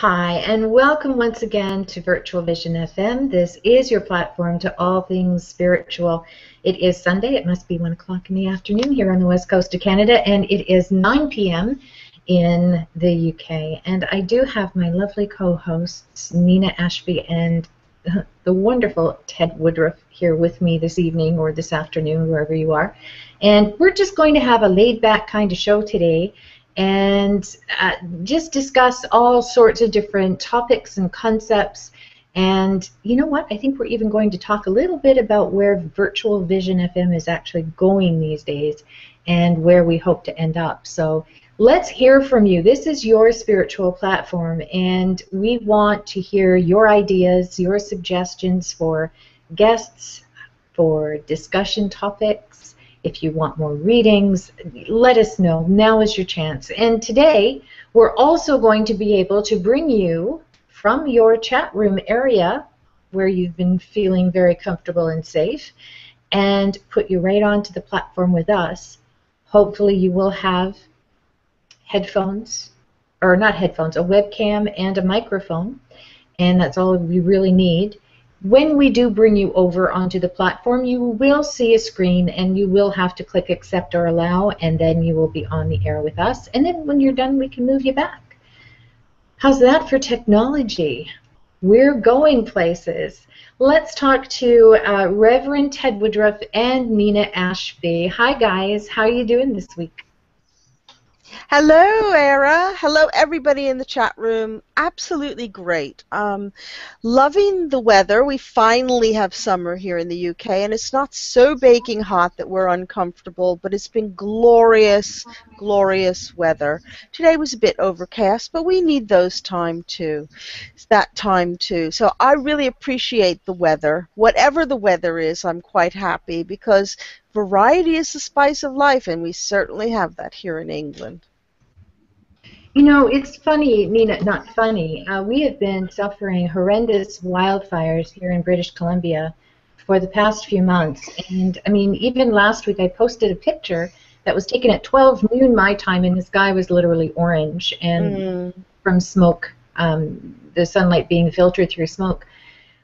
Hi, and welcome once again to Virtual Vision FM. This is your platform to all things spiritual. It is Sunday. It must be 1 o'clock in the afternoon here on the west coast of Canada, and it is 9 p.m. in the UK. And I do have my lovely co hosts, Nina Ashby and the wonderful Ted Woodroffe, here with me this evening or this afternoon, wherever you are. And we're just going to have a laid back kind of show today and uh, just discuss all sorts of different topics and concepts. And you know what? I think we're even going to talk a little bit about where Virtual Vision FM is actually going these days and where we hope to end up. So let's hear from you. This is your spiritual platform, and we want to hear your ideas, your suggestions for guests, for discussion topics if you want more readings, let us know. Now is your chance. And today, we're also going to be able to bring you from your chat room area where you've been feeling very comfortable and safe and put you right onto the platform with us. Hopefully, you will have headphones, or not headphones, a webcam and a microphone, and that's all we really need when we do bring you over onto the platform, you will see a screen and you will have to click accept or allow, and then you will be on the air with us. And then when you're done, we can move you back. How's that for technology? We're going places. Let's talk to uh, Reverend Ted Woodroffe and Nina Ashby. Hi, guys. How are you doing this week? Hello, Ara. Hello, everybody in the chat room. Absolutely great. Um, loving the weather. We finally have summer here in the UK, and it's not so baking hot that we're uncomfortable, but it's been glorious, glorious weather. Today was a bit overcast, but we need those time too. It's that time too. So I really appreciate the weather. Whatever the weather is, I'm quite happy because variety is the spice of life, and we certainly have that here in England. You know, it's funny, Nina, not funny. Uh, we have been suffering horrendous wildfires here in British Columbia for the past few months. And I mean, even last week I posted a picture that was taken at 12 noon my time, and the sky was literally orange and mm. from smoke, um, the sunlight being filtered through smoke.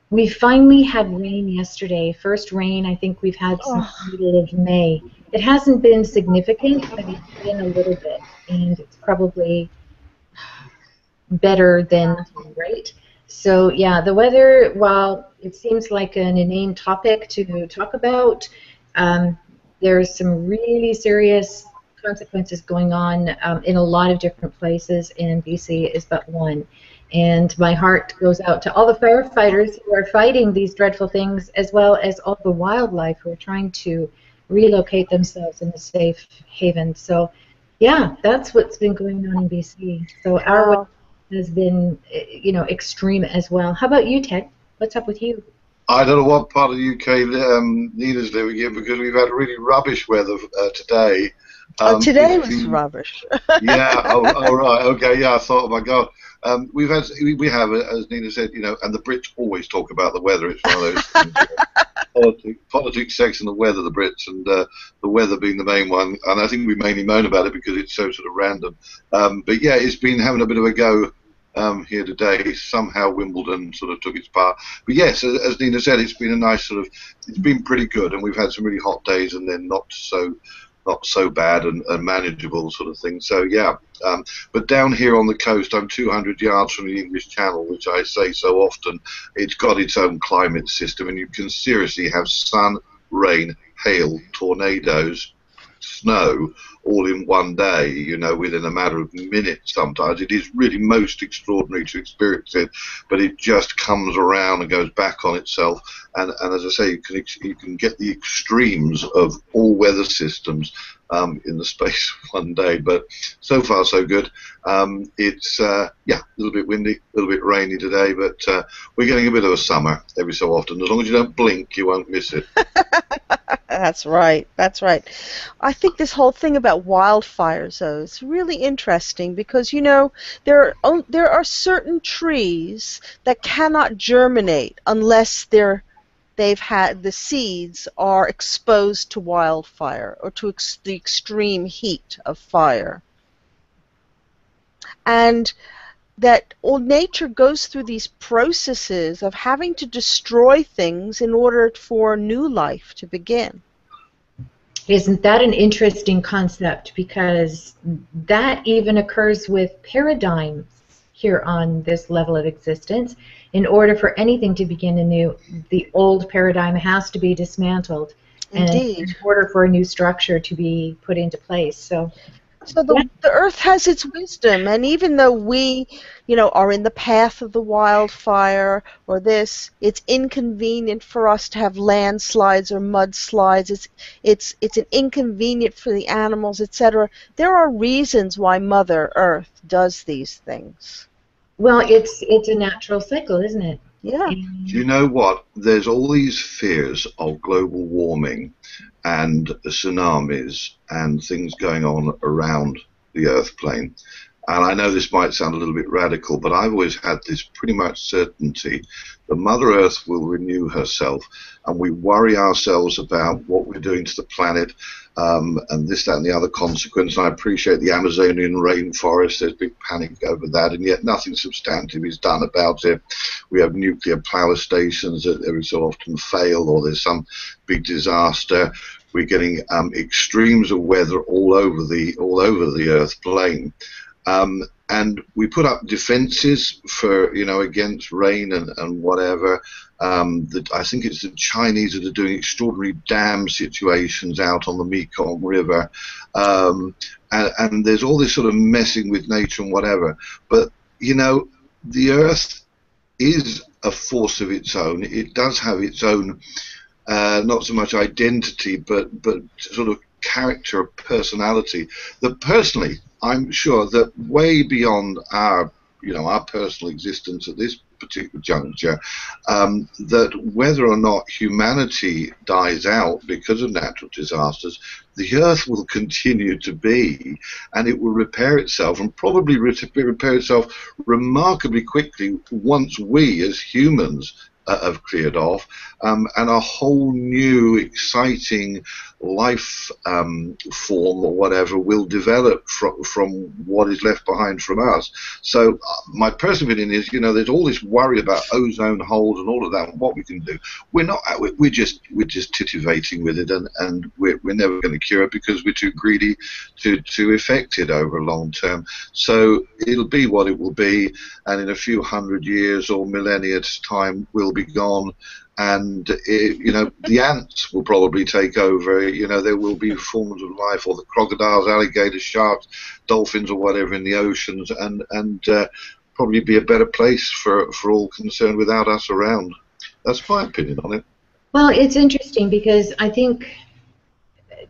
We finally had rain yesterday. First rain I think we've had since oh. the middle of May. It hasn't been significant, but it's been a little bit, and it's probably better than right. So yeah, the weather, while it seems like an inane topic to talk about, um, there's some really serious consequences going on um, in a lot of different places, and BC is but one. And my heart goes out to all the firefighters who are fighting these dreadful things, as well as all the wildlife who are trying to relocate themselves in a safe haven. So, yeah, that's what's been going on in BC. So our has been, you know, extreme as well. How about you, Ted? What's up with you? I don't know what part of the UK um, Nina's living in because we've had really rubbish weather uh, today. Oh, um, oh, today was been, rubbish. yeah. Oh, oh, right. Okay. Yeah. I thought, oh my God. Um, we've had, we have, as Nina said, you know, and the Brits always talk about the weather. It's one of those things, politics, politics, sex, and the weather. The Brits and uh, the weather being the main one, and I think we mainly moan about it because it's so sort of random. Um, but yeah, it's been having a bit of a go um, here today. Somehow Wimbledon sort of took its part. But yes, as, as Nina said, it's been a nice sort of, it's been pretty good, and we've had some really hot days, and then not so not so bad and, and manageable sort of thing. So yeah, um, but down here on the coast, I'm 200 yards from the English Channel, which I say so often. It's got its own climate system, and you can seriously have sun, rain, hail, tornadoes, snow all in one day, you know, within a matter of minutes sometimes. It is really most extraordinary to experience it, but it just comes around and goes back on itself. And, and as I say, you can, you can get the extremes of all weather systems um, in the space of one day. But so far, so good. Um, it's uh, yeah, a little bit windy, a little bit rainy today, but uh, we're getting a bit of a summer every so often. As long as you don't blink, you won't miss it. That's right. That's right. I think this whole thing about wildfires, though, is really interesting because you know there are, there are certain trees that cannot germinate unless they're they've had the seeds are exposed to wildfire or to ex- the extreme heat of fire. And that all nature goes through these processes of having to destroy things in order for new life to begin. Isn't that an interesting concept? Because that even occurs with paradigms here on this level of existence. In order for anything to begin anew, the old paradigm has to be dismantled. Indeed. And in order for a new structure to be put into place. So so the, the earth has its wisdom, and even though we, you know, are in the path of the wildfire or this, it's inconvenient for us to have landslides or mudslides. It's it's it's an inconvenient for the animals, etc. There are reasons why Mother Earth does these things. Well, it's it's a natural cycle, isn't it? Yeah. Do you know what? There's all these fears of global warming and tsunamis and things going on around the Earth plane. And I know this might sound a little bit radical, but I've always had this pretty much certainty that Mother Earth will renew herself, and we worry ourselves about what we're doing to the planet um, and this, that, and the other consequence. I appreciate the Amazonian rainforest. There's big panic over that, and yet nothing substantive is done about it. We have nuclear power stations that every so often fail, or there's some big disaster. We're getting um, extremes of weather all over the all over the Earth plane. Um, and we put up defences for you know against rain and, and whatever. Um, the, I think it's the Chinese that are doing extraordinary dam situations out on the Mekong River, um, and, and there's all this sort of messing with nature and whatever. But you know, the Earth is a force of its own. It does have its own, uh, not so much identity, but but sort of character personality that personally I'm sure that way beyond our you know our personal existence at this particular juncture, um, that whether or not humanity dies out because of natural disasters, the Earth will continue to be, and it will repair itself, and probably repair itself remarkably quickly once we, as humans, uh, have cleared off, um, and a whole new exciting life um, form or whatever will develop from, from what is left behind from us. So uh, my personal opinion is, you know, there's all this worry about ozone holes and all of that and what we can do. We're not, uh, we're just, we're just titivating with it and, and we're, we're never going to cure it because we're too greedy to, to effect it over a long term. So it'll be what it will be and in a few hundred years or millennia's time we'll be gone and it, you know the ants will probably take over. You know there will be forms of life, or the crocodiles, alligators, sharks, dolphins, or whatever in the oceans, and and uh, probably be a better place for for all concerned without us around. That's my opinion on it. Well, it's interesting because I think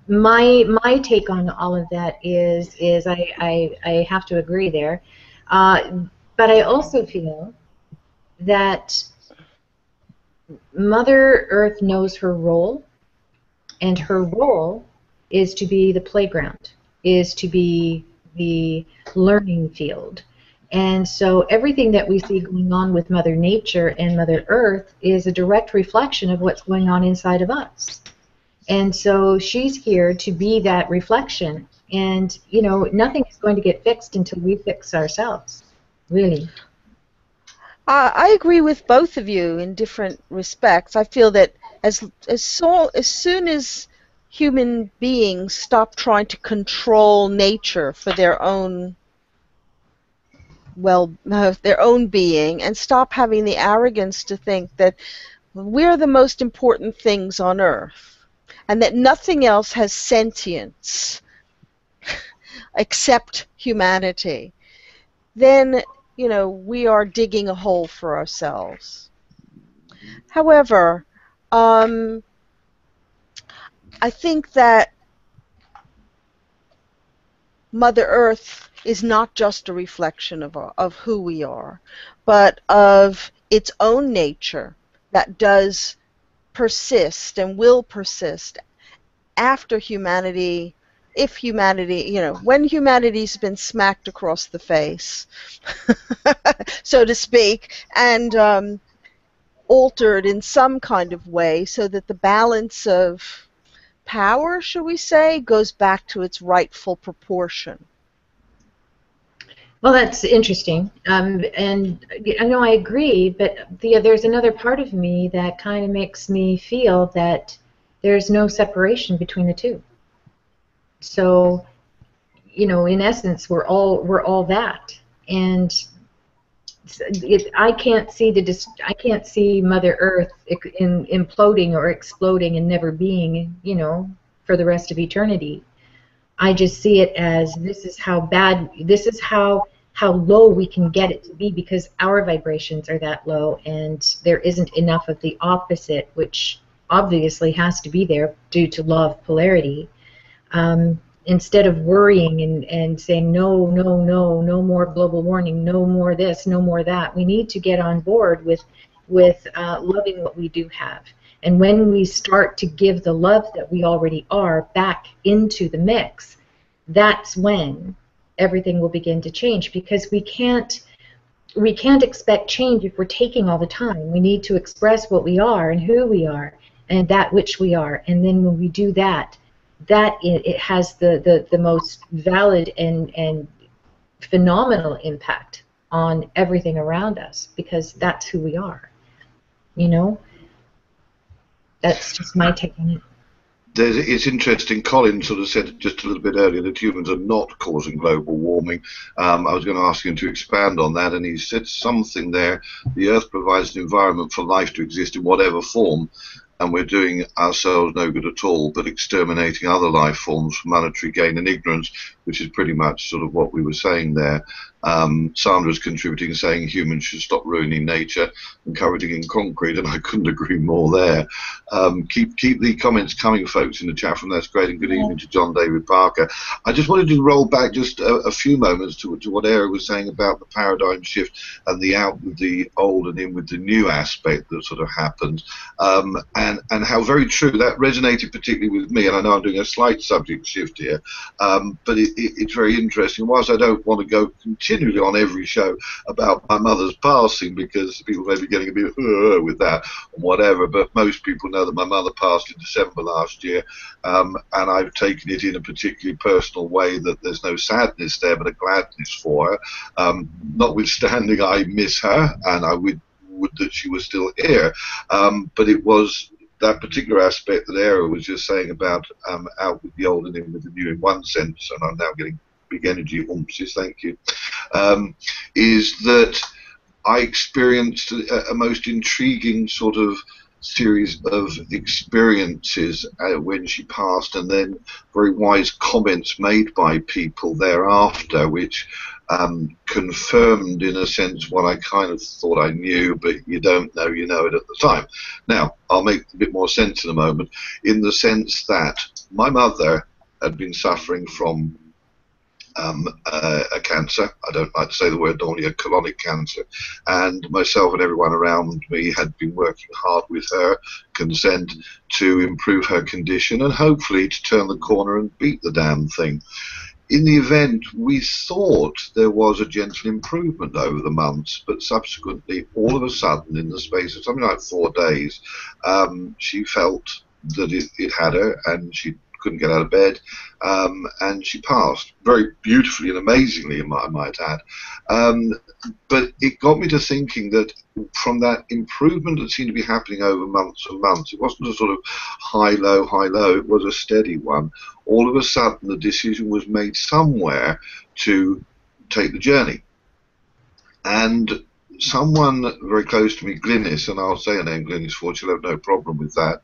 my my take on all of that is is I I, I have to agree there, uh, but I also feel that Mother Earth knows her role, and her role is to be the playground, is to be the learning field. And so everything that we see going on with Mother Nature and Mother Earth is a direct reflection of what's going on inside of us. And so she's here to be that reflection. And, you know, nothing is going to get fixed until we fix ourselves, really. Uh, I agree with both of you in different respects. I feel that as as so as soon as human beings stop trying to control nature for their own well uh, their own being and stop having the arrogance to think that we're the most important things on earth and that nothing else has sentience except humanity then you know, we are digging a hole for ourselves. However, um, I think that Mother Earth is not just a reflection of, of who we are, but of its own nature that does persist and will persist after humanity if humanity, you know, when humanity's been smacked across the face, so to speak, and um, altered in some kind of way so that the balance of power, shall we say, goes back to its rightful proportion. Well, that's interesting, um, and I know I agree, but the, there's another part of me that kind of makes me feel that there's no separation between the two. So, you know, in essence, we're all we're all that, and it, I can't see the I can't see Mother Earth in, imploding or exploding and never being, you know, for the rest of eternity. I just see it as this is how bad, this is how how low we can get it to be because our vibrations are that low and there isn't enough of the opposite, which obviously has to be there due to law of polarity. Um, instead of worrying and, and saying no, no, no, no more global warming, no more this, no more that, we need to get on board with with uh, loving what we do have. And when we start to give the love that we already are back into the mix, that's when everything will begin to change because we can't we can't expect change if we're taking all the time. We need to express what we are and who we are and that which we are. And then when we do that, that it, it has the, the, the most valid and, and phenomenal impact on everything around us because that's who we are. You know? That's just my take on it there's, it's interesting. Colin sort of said just a little bit earlier that humans are not causing global warming. Um, I was going to ask him to expand on that, and he said something there. The Earth provides an environment for life to exist in whatever form, and we're doing ourselves no good at all, but exterminating other life forms for monetary gain and ignorance, which is pretty much sort of what we were saying there. Um, Sandra's contributing, saying humans should stop ruining nature and covered in concrete, and I couldn't agree more there. Um, keep keep the comments coming, folks, in the chat from That's great, and good evening to John David Parker. I just wanted to roll back just a, a few moments to, to what Ara was saying about the paradigm shift and the out with the old and in with the new aspect that sort of happened, um, and and how very true that resonated particularly with me. And I know I'm doing a slight subject shift here, um, but it, it, it's very interesting. Whilst I don't want to go continually on every show about my mother's passing because people may be getting a bit uh, with that or whatever. But most people know that my mother passed in December last year, um, and I've taken it in a particularly personal way that there's no sadness there, but a gladness for her. Um, notwithstanding, I miss her, and I would would that she was still here. Um, but it was that particular aspect that Ara was just saying about um, out with the old and in with the new in one sense, and I'm now getting big energy umpses, thank you, um, is that I experienced a, a, most intriguing sort of series of experiences uh, when she passed, and then very wise comments made by people thereafter, which um, confirmed, in a sense, what I kind of thought I knew, but you don't know you know it at the time. Now, I'll make a bit more sense in a moment, in the sense that my mother had been suffering from um, uh, a cancer. I don't like to say the word normally, a colonic cancer. And myself and everyone around me had been working hard with her consent to improve her condition and hopefully to turn the corner and beat the damn thing. In the event, we thought there was a gentle improvement over the months, but subsequently, all of a sudden, in the space of something like four days, um, she felt that it, it had her and she couldn't get out of bed, um, and she passed very beautifully and amazingly, I might add. Um, but it got me to thinking that from that improvement that seemed to be happening over months and months, it wasn't a sort of high low high low. It was a steady one. All of a sudden, the decision was made somewhere to take the journey, and someone very close to me, Glynis, and I'll say her name, Glynis Ford, she'll have no problem with that,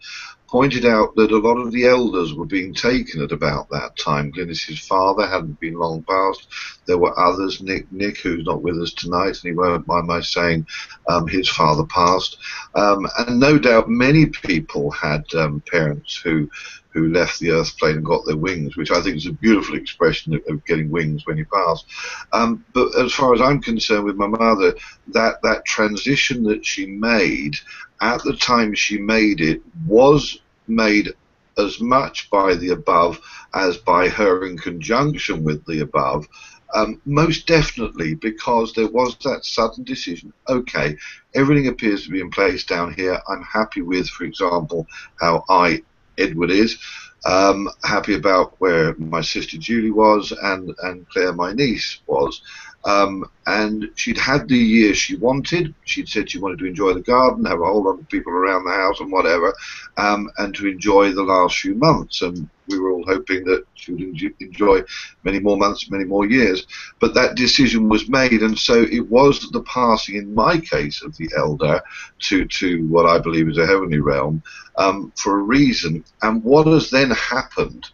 pointed out that a lot of the elders were being taken at about that time. Glynis's father hadn't been long past. There were others, Nick, Nick, who's not with us tonight, and he won't mind my saying um, his father passed. Um, and no doubt many people had um, parents who who left the earth plane and got their wings, which I think is a beautiful expression of, of getting wings when you pass. Um, but as far as I'm concerned with my mother, that, that transition that she made at the time she made it was made as much by the above as by her in conjunction with the above. Um, most definitely because there was that sudden decision okay everything appears to be in place down here i'm happy with for example how i edward is. Um, happy about where my sister julie was and, and claire my niece was Um, and she'd had the year she wanted. She'd said she wanted to enjoy the garden, have a whole lot of people around the house and whatever, um, and to enjoy the last few months. And we were all hoping that she would enjoy many more months, many more years. But that decision was made, and so it was the passing, in my case, of the elder to, to what I believe is a heavenly realm um, for a reason. And what has then happened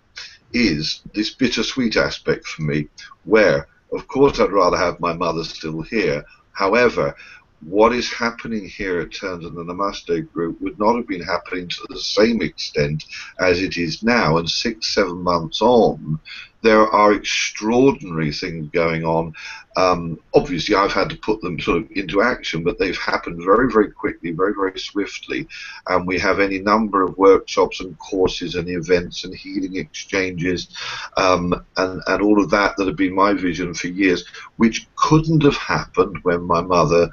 is this bittersweet aspect for me, where of course, I'd rather have my mother still here. However, what is happening here at terms of the Namaste group would not have been happening to the same extent as it is now. And six, seven months on, there are extraordinary things going on. Um, obviously, I've had to put them sort of into action, but they've happened very, very quickly, very, very swiftly. And we have any number of workshops and courses and events and healing exchanges um, and, and all of that that have been my vision for years, which couldn't have happened when my mother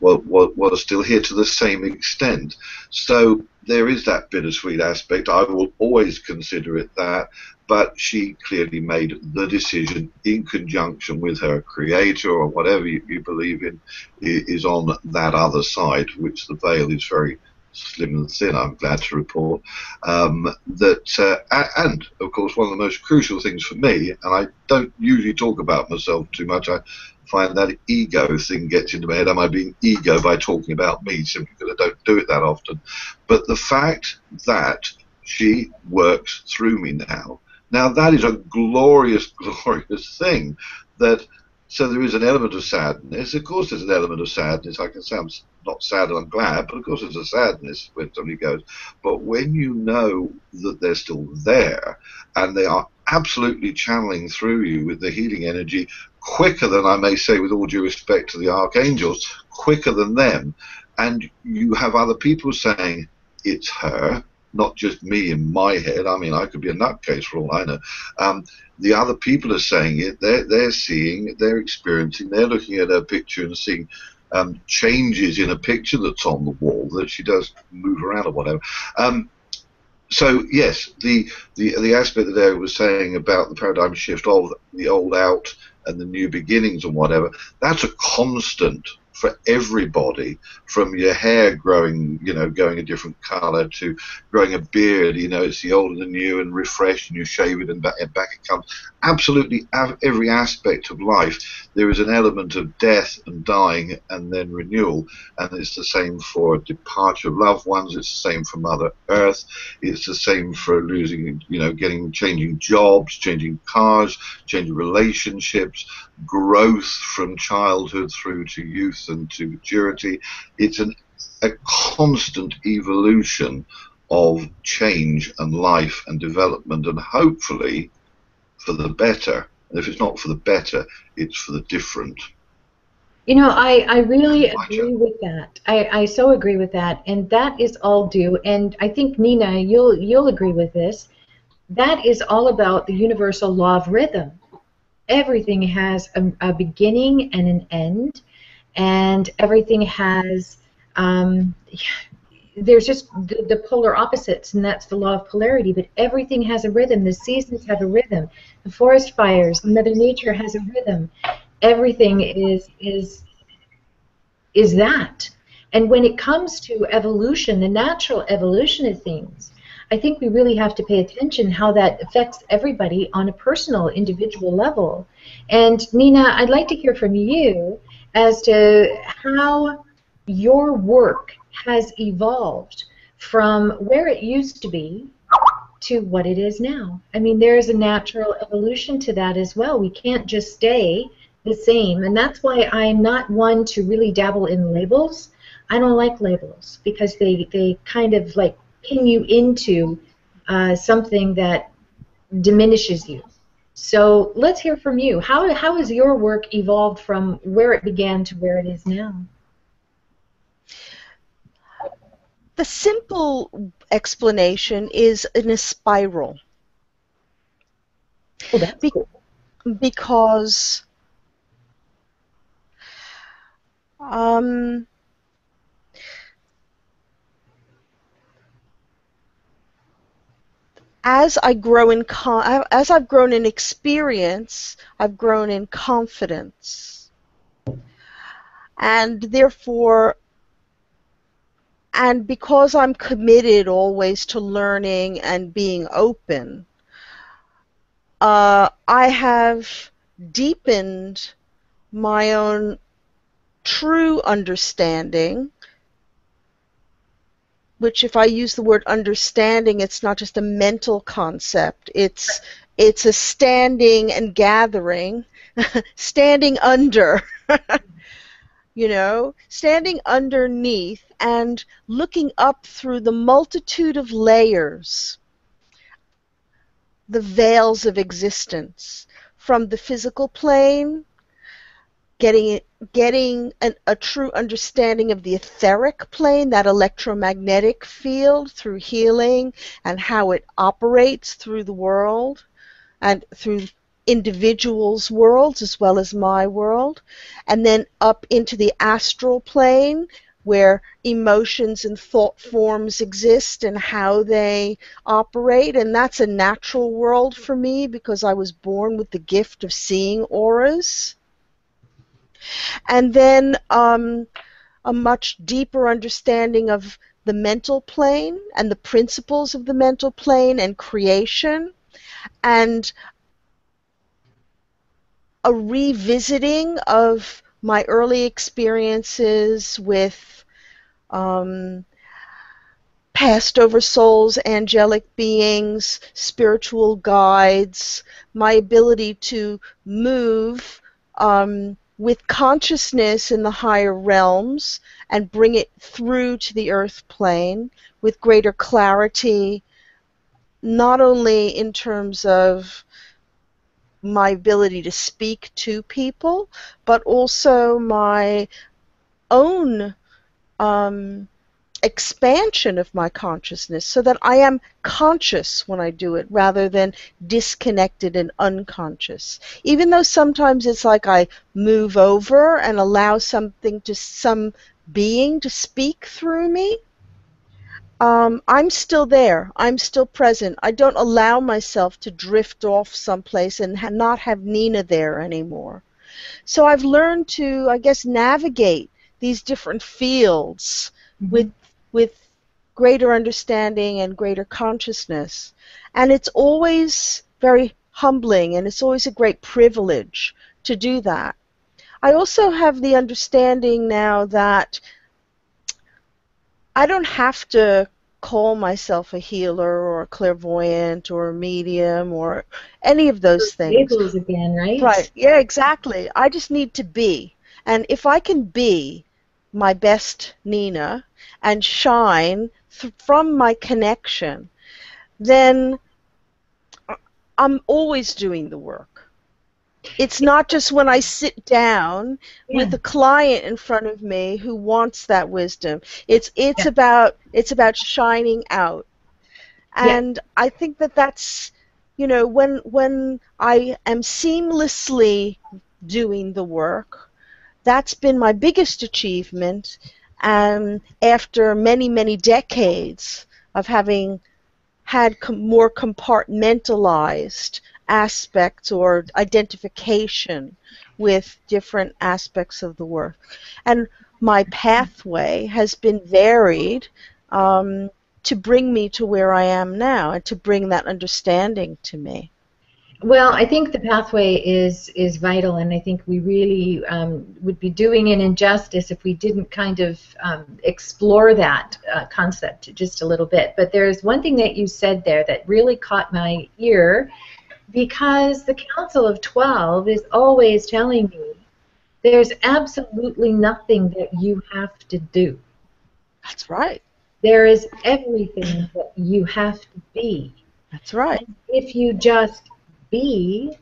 was, was still here to the same extent. So there is that bittersweet aspect. I will always consider it that but she clearly made the decision in conjunction with her creator or whatever you, you, believe in is on that other side, which the veil is very slim and thin, I'm glad to report. Um, that uh, And, of course, one of the most crucial things for me, and I don't usually talk about myself too much, I find that ego thing gets into my head. Am I being ego by talking about me simply because I don't do it that often? But the fact that she works through me now now that is a glorious, glorious thing. That so there is an element of sadness. Of course, there's an element of sadness. I can say I'm not sad and I'm glad, but of course there's a sadness when somebody goes. But when you know that they're still there and they are absolutely channeling through you with the healing energy quicker than I may say, with all due respect to the archangels, quicker than them, and you have other people saying it's her, not just me in my head. I mean, I could be a nutcase for all I know. Um, the other people are saying it. They're they're seeing, they're experiencing, they're looking at her picture and seeing um, changes in a picture that's on the wall that she does move around or whatever. Um, so yes, the, the the aspect that Eric was saying about the paradigm shift of the old out and the new beginnings and whatever, that's a constant for everybody, from your hair growing, you know, going a different color to growing a beard. You know, it's the old and the new and refreshed, and you shave it and back, and back it comes. Absolutely every aspect of life, there is an element of death and dying and then renewal, and it's the same for departure of loved ones. It's the same for Mother Earth. It's the same for losing, you know, getting changing jobs, changing cars, changing relationships, growth from childhood through to youth and to maturity. It's an, a constant evolution of change and life and development, and hopefully for the better. And if it's not for the better, it's for the different. You know, I, I really agree with that. I, I so agree with that, and that is all due. And I think Nina, you'll you'll agree with this. That is all about the universal law of rhythm. Everything has a, a beginning and an end, and everything has um, there's just the, the, polar opposites, and that's the law of polarity. But everything has a rhythm. The seasons have a rhythm. The forest fires, Mother Nature has a rhythm. Everything is is is that. And when it comes to evolution, the natural evolution of things, I think we really have to pay attention how that affects everybody on a personal, individual level. And Nina, I'd like to hear from you as to how your work has evolved from where it used to be to what it is now. I mean, there's a natural evolution to that as well. We can't just stay the same, and that's why I'm not one to really dabble in labels. I don't like labels because they, they kind of like you into uh, something that diminishes you. So let's hear from you. How, how has your work evolved from where it began to where it is now? The simple explanation is in a spiral. Oh, that's Be- cool. Because um, as I grow in as I've grown in experience, I've grown in confidence. and therefore and because I'm committed always to learning and being open, uh, I have deepened my own true understanding, which if I use the word understanding, it's not just a mental concept. It's it's a standing and gathering, standing under. you know, standing underneath and looking up through the multitude of layers, the veils of existence, from the physical plane, getting getting an, a true understanding of the etheric plane, that electromagnetic field through healing and how it operates through the world and through individuals' worlds as well as my world, and then up into the astral plane where emotions and thought forms exist and how they operate. And that's a natural world for me because I was born with the gift of seeing auras. And then um, a much deeper understanding of the mental plane and the principles of the mental plane and creation and a revisiting of my early experiences with um, passed over souls, angelic beings, spiritual guides, my ability to move um, with consciousness in the higher realms and bring it through to the earth plane with greater clarity, not only in terms of my ability to speak to people, but also my own um, expansion of my consciousness so that I am conscious when I do it rather than disconnected and unconscious. Even though sometimes it's like I move over and allow something to some being to speak through me, um, I'm still there. I'm still present. I don't allow myself to drift off someplace and ha- not have Nina there anymore. So I've learned to, I guess, navigate these different fields mm-hmm. with with greater understanding and greater consciousness. And it's always very humbling and it's always a great privilege to do that. I also have the understanding now that I don't have to call myself a healer or a clairvoyant or a medium or any of those things. Labels again, right? Right. Yeah, exactly. I just need to be. And if I can be my best Nina and shine th- from my connection, then I'm always doing the work. It's not just when I sit down yeah. with a client in front of me who wants that wisdom. It's it's yeah. about it's about shining out. And yeah. I think that that's you know when when I am seamlessly doing the work, that's been my biggest achievement and after many many decades of having had com- more compartmentalized aspects or identification with different aspects of the work. And my pathway has been varied um, to bring me to where I am now and to bring that understanding to me. Well, I think the pathway is is vital, and I think we really um, would be doing an injustice if we didn't kind of um, explore that uh, concept just a little bit. But there's one thing that you said there that really caught my ear, because the Council of Twelve is always telling me there's absolutely nothing that you have to do. That's right. There is everything that you have to be. That's right. And if you just be,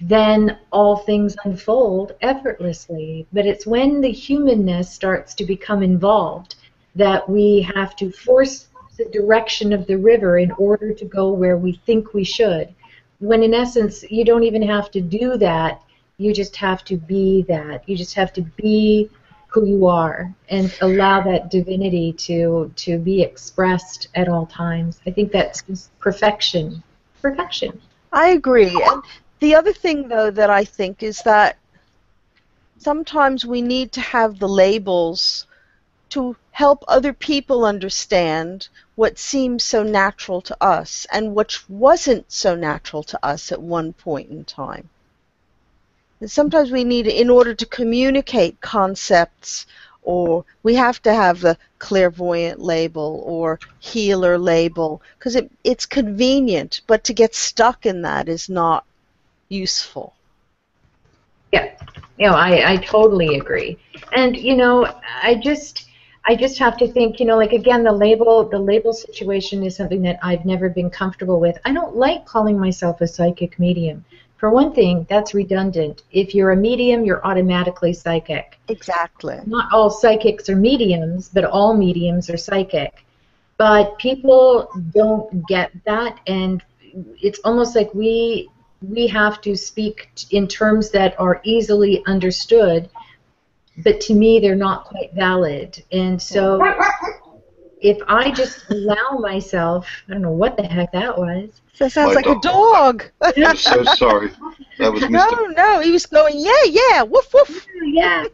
then all things unfold effortlessly. But it's when the humanness starts to become involved that we have to force the direction of the river in order to go where we think we should. When in essence you don't even have to do that you just have to be that. You just have to be who you are and allow that divinity to to be expressed at all times. I think that's perfection. Perfection i agree and the other thing though that i think is that sometimes we need to have the labels to help other people understand what seems so natural to us and which wasn't so natural to us at one point in time. And sometimes we need, in order to communicate concepts, or we have to have the clairvoyant label or healer label because it, it's convenient, but to get stuck in that is not useful. Yeah, you know, I, I totally agree. And you know, I just I just have to think, you know, like again, the label the label situation is something that I've never been comfortable with. I don't like calling myself a psychic medium. For one thing, that's redundant. If you're a medium, you're automatically psychic. Exactly. Not all psychics are mediums, but all mediums are psychic. But people don't get that, and it's almost like we we have to speak in terms that are easily understood, but to me they're not quite valid. And so if I just allow myself, I don't know what the heck that was. That sounds My like a dog. dog. I'm so sorry. That was no, no, he was going, yeah, yeah, woof, woof. yeah.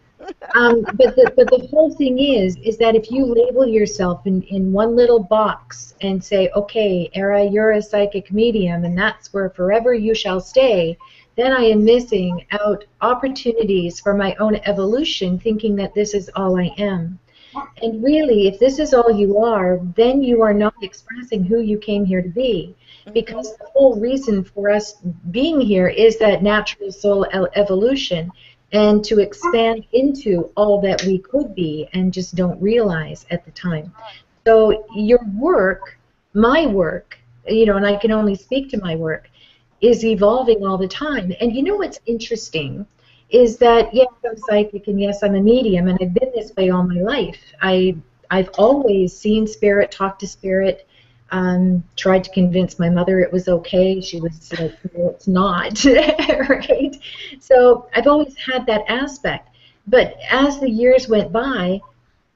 Um, but the but the whole thing is is that if you label yourself in, in one little box and say, okay, Ara, you're a psychic medium, and that's where forever you shall stay, then I am missing out opportunities for my own evolution, thinking that this is all I am. And really, if this is all you are, then you are not expressing who you came here to be. Mm-hmm. Because the whole reason for us being here is that natural soul evolution and to expand into all that we could be and just don't realize at the time. So your work, my work, you know, and I can only speak to my work, is evolving all the time. And you know what's interesting is that yes, I'm psychic and yes, I'm a medium, and I've been this way all my life. I I've always seen spirit, talked to spirit. Um, tried to convince my mother it was okay. She was like, "No, it's not." right? So I've always had that aspect. But as the years went by,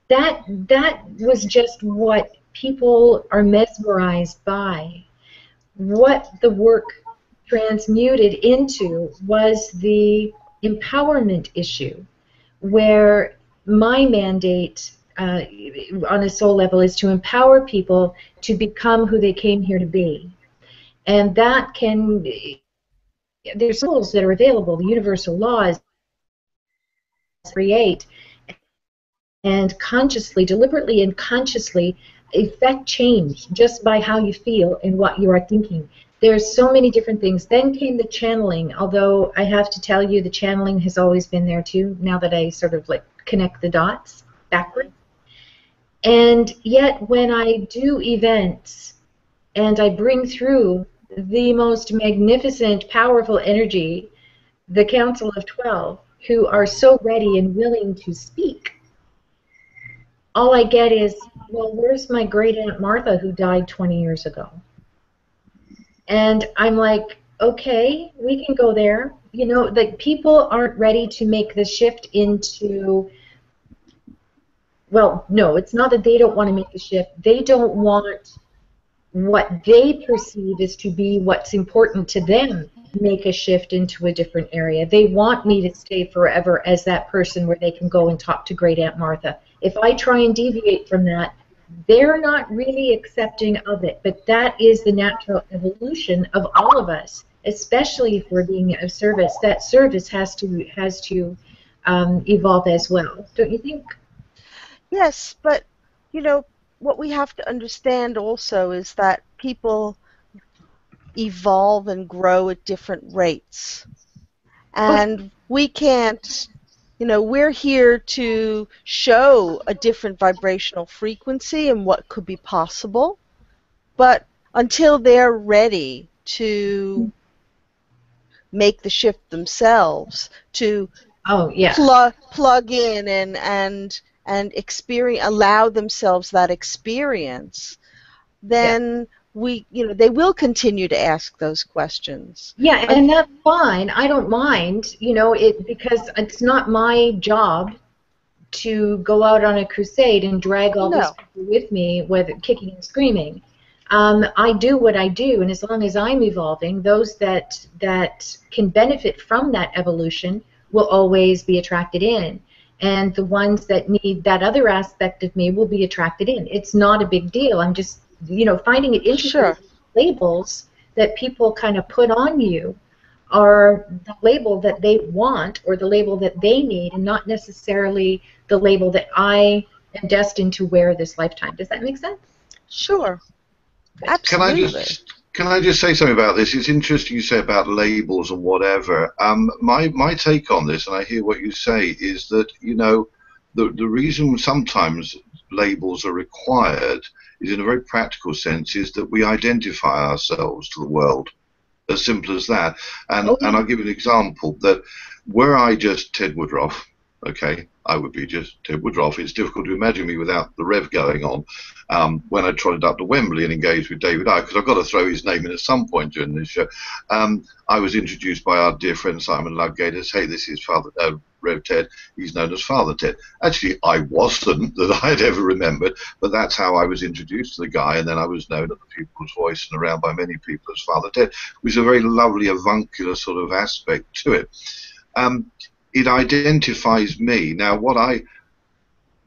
that that was just what people are mesmerized by. What the work transmuted into was the empowerment issue, where my mandate uh, on a soul level is to empower people to become who they came here to be. And that can, there's tools that are available, the universal laws create and consciously, deliberately and consciously effect change just by how you feel and what you are thinking. There's so many different things. Then came the channeling, although I have to tell you the channeling has always been there too, now that I sort of like connect the dots backwards. And yet when I do events and I bring through the most magnificent, powerful energy, the Council of Twelve, who are so ready and willing to speak, all I get is, well, where's my great Aunt Martha who died 20 years ago? And I'm like, okay, we can go there. You know, like people aren't ready to make the shift into. Well, no, it's not that they don't want to make the shift. They don't want what they perceive is to be what's important to them make a shift into a different area. They want me to stay forever as that person where they can go and talk to great Aunt Martha. If I try and deviate from that, they're not really accepting of it. But that is the natural evolution of all of us, especially if we're being of service. That service has to has to um, evolve as well, don't you think? Yes, but you know what we have to understand also is that people evolve and grow at different rates, and we can't. You know, we're here to show a different vibrational frequency and what could be possible, but until they're ready to make the shift themselves, to Oh yeah. plug plug in and and and experience allow themselves that experience then we you know they will continue to ask those questions Yeah, and that's fine. I don't mind, you know, it because it's not my job to go out on a crusade and drag all No. these people with me, whether kicking and screaming. Um, I do what I do, and as long as I'm evolving, those that that can benefit from that evolution will always be attracted in. And the ones that need that other aspect of me will be attracted in. It's not a big deal. I'm just, you know, finding it interesting. Sure. Labels that people kind of put on you are the label that they want or the label that they need and not necessarily the label that I am destined to wear this lifetime. Does that make sense? Sure. Absolutely. Can I just can I just say something about this? It's interesting you say about labels and whatever. Um, my my take on this, and I hear what you say, is that you know the the reason sometimes labels are required is in a very practical sense is that we identify ourselves to the world. As simple as that. And Okay. and I'll give you an example that were I just Ted Woodroffe, okay, I would be just Ted Woodroffe. It's difficult to imagine me without the rev going on. Um, when I trotted up to Wembley and engaged with David Icke, because I've got to throw his name in at some point during this show. Um, I was introduced by our dear friend Simon Ludgate as, hey, this is Father uh, Rev Ted. He's known as Father Ted. Actually, I wasn't that I had ever remembered, but that's how I was introduced to the guy, and then I was known at the People's Voice and around by many people as Father Ted, which is a very lovely avuncular sort of aspect to it. Um, it identifies me. Now, what I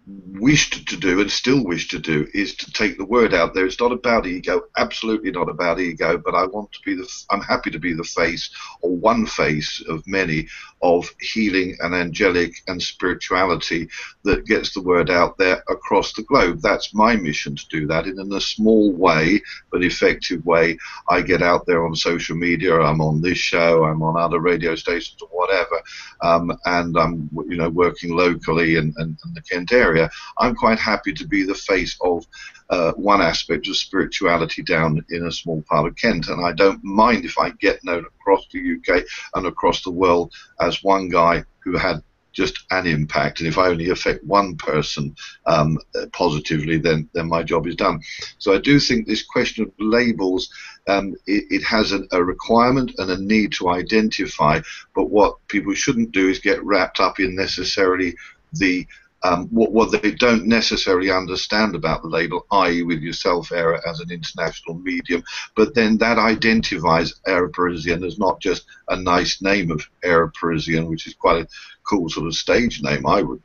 wished to do and still wish to do is to take the word out there. It's not about ego, absolutely not about ego, but I want to be the, I'm happy to be the face or one face of many of healing and angelic and spirituality that gets the word out there across the globe. That's my mission to do that. And in a small way, but effective way, I get out there on social media. I'm on this show, I'm on other radio stations or whatever, um, and I'm you know working locally in, in, in the Kent area. I'm quite happy to be the face of uh, one aspect of spirituality down in a small part of Kent, and I don't mind if I get known across the UK and across the world as one guy who had just an impact, and if I only affect one person um, positively, then then my job is done. So I do think this question of labels, um, it, it has a requirement and a need to identify, but what people shouldn't do is get wrapped up in necessarily the um, what, what they don't necessarily understand about the label, i.e., with yourself, Ara, as an international medium, but then that identifies Ara Parisien as not just a nice name of Ara Parisien, which is quite a cool sort of stage name, I would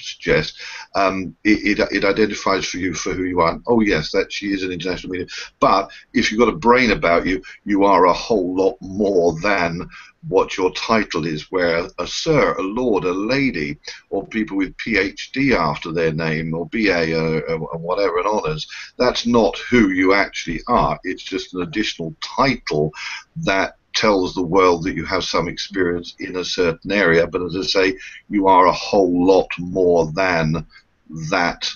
suggest. Um, it, it, it identifies for you for who you are. Oh, yes, that she is an international medium. But if you've got a brain about you, you are a whole lot more than what your title is, where a sir, a lord, a lady, or people with PhD after their name, or BA, or, or whatever, and honours, that's not who you actually are. It's just an additional title that tells the world that you have some experience in a certain area. But as I say, you are a whole lot more than that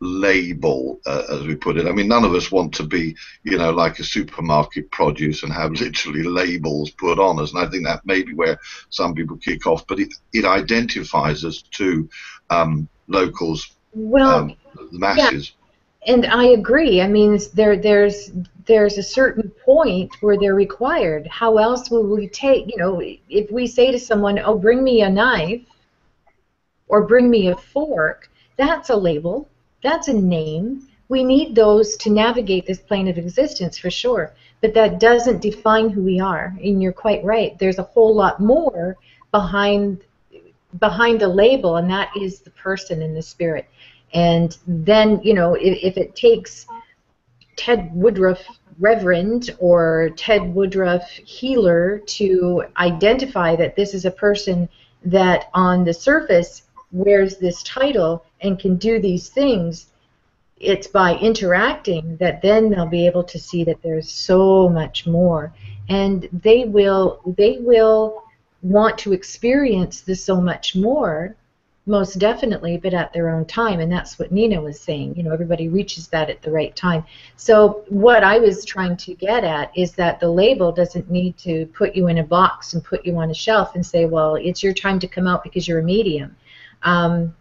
label, uh, as we put it. I mean, none of us want to be, you know, like a supermarket produce and have literally labels put on us. And I think that may be where some people kick off. But it, it identifies us to um, locals, Well, um, the masses. And I agree. I mean, there there's there's a certain point where they're required. How else will we take? You know, if we say to someone, "Oh, bring me a knife," or "Bring me a fork," that's a label. That's a name. We need those to navigate this plane of existence for sure. But that doesn't define who we are. And you're quite right. There's a whole lot more behind behind the label, and that is the person and the spirit. And then, you know, if, if it takes Ted Woodroffe Reverend or Ted Woodroffe Healer to identify that this is a person that on the surface wears this title and can do these things, it's by interacting that then they'll be able to see that there's so much more. And they will they will want to experience the so much more most definitely, but at their own time, and that's what Nina was saying. You know, everybody reaches that at the right time. So what I was trying to get at is that the label doesn't need to put you in a box and put you on a shelf and say, well, it's your time to come out because you're a medium. Um,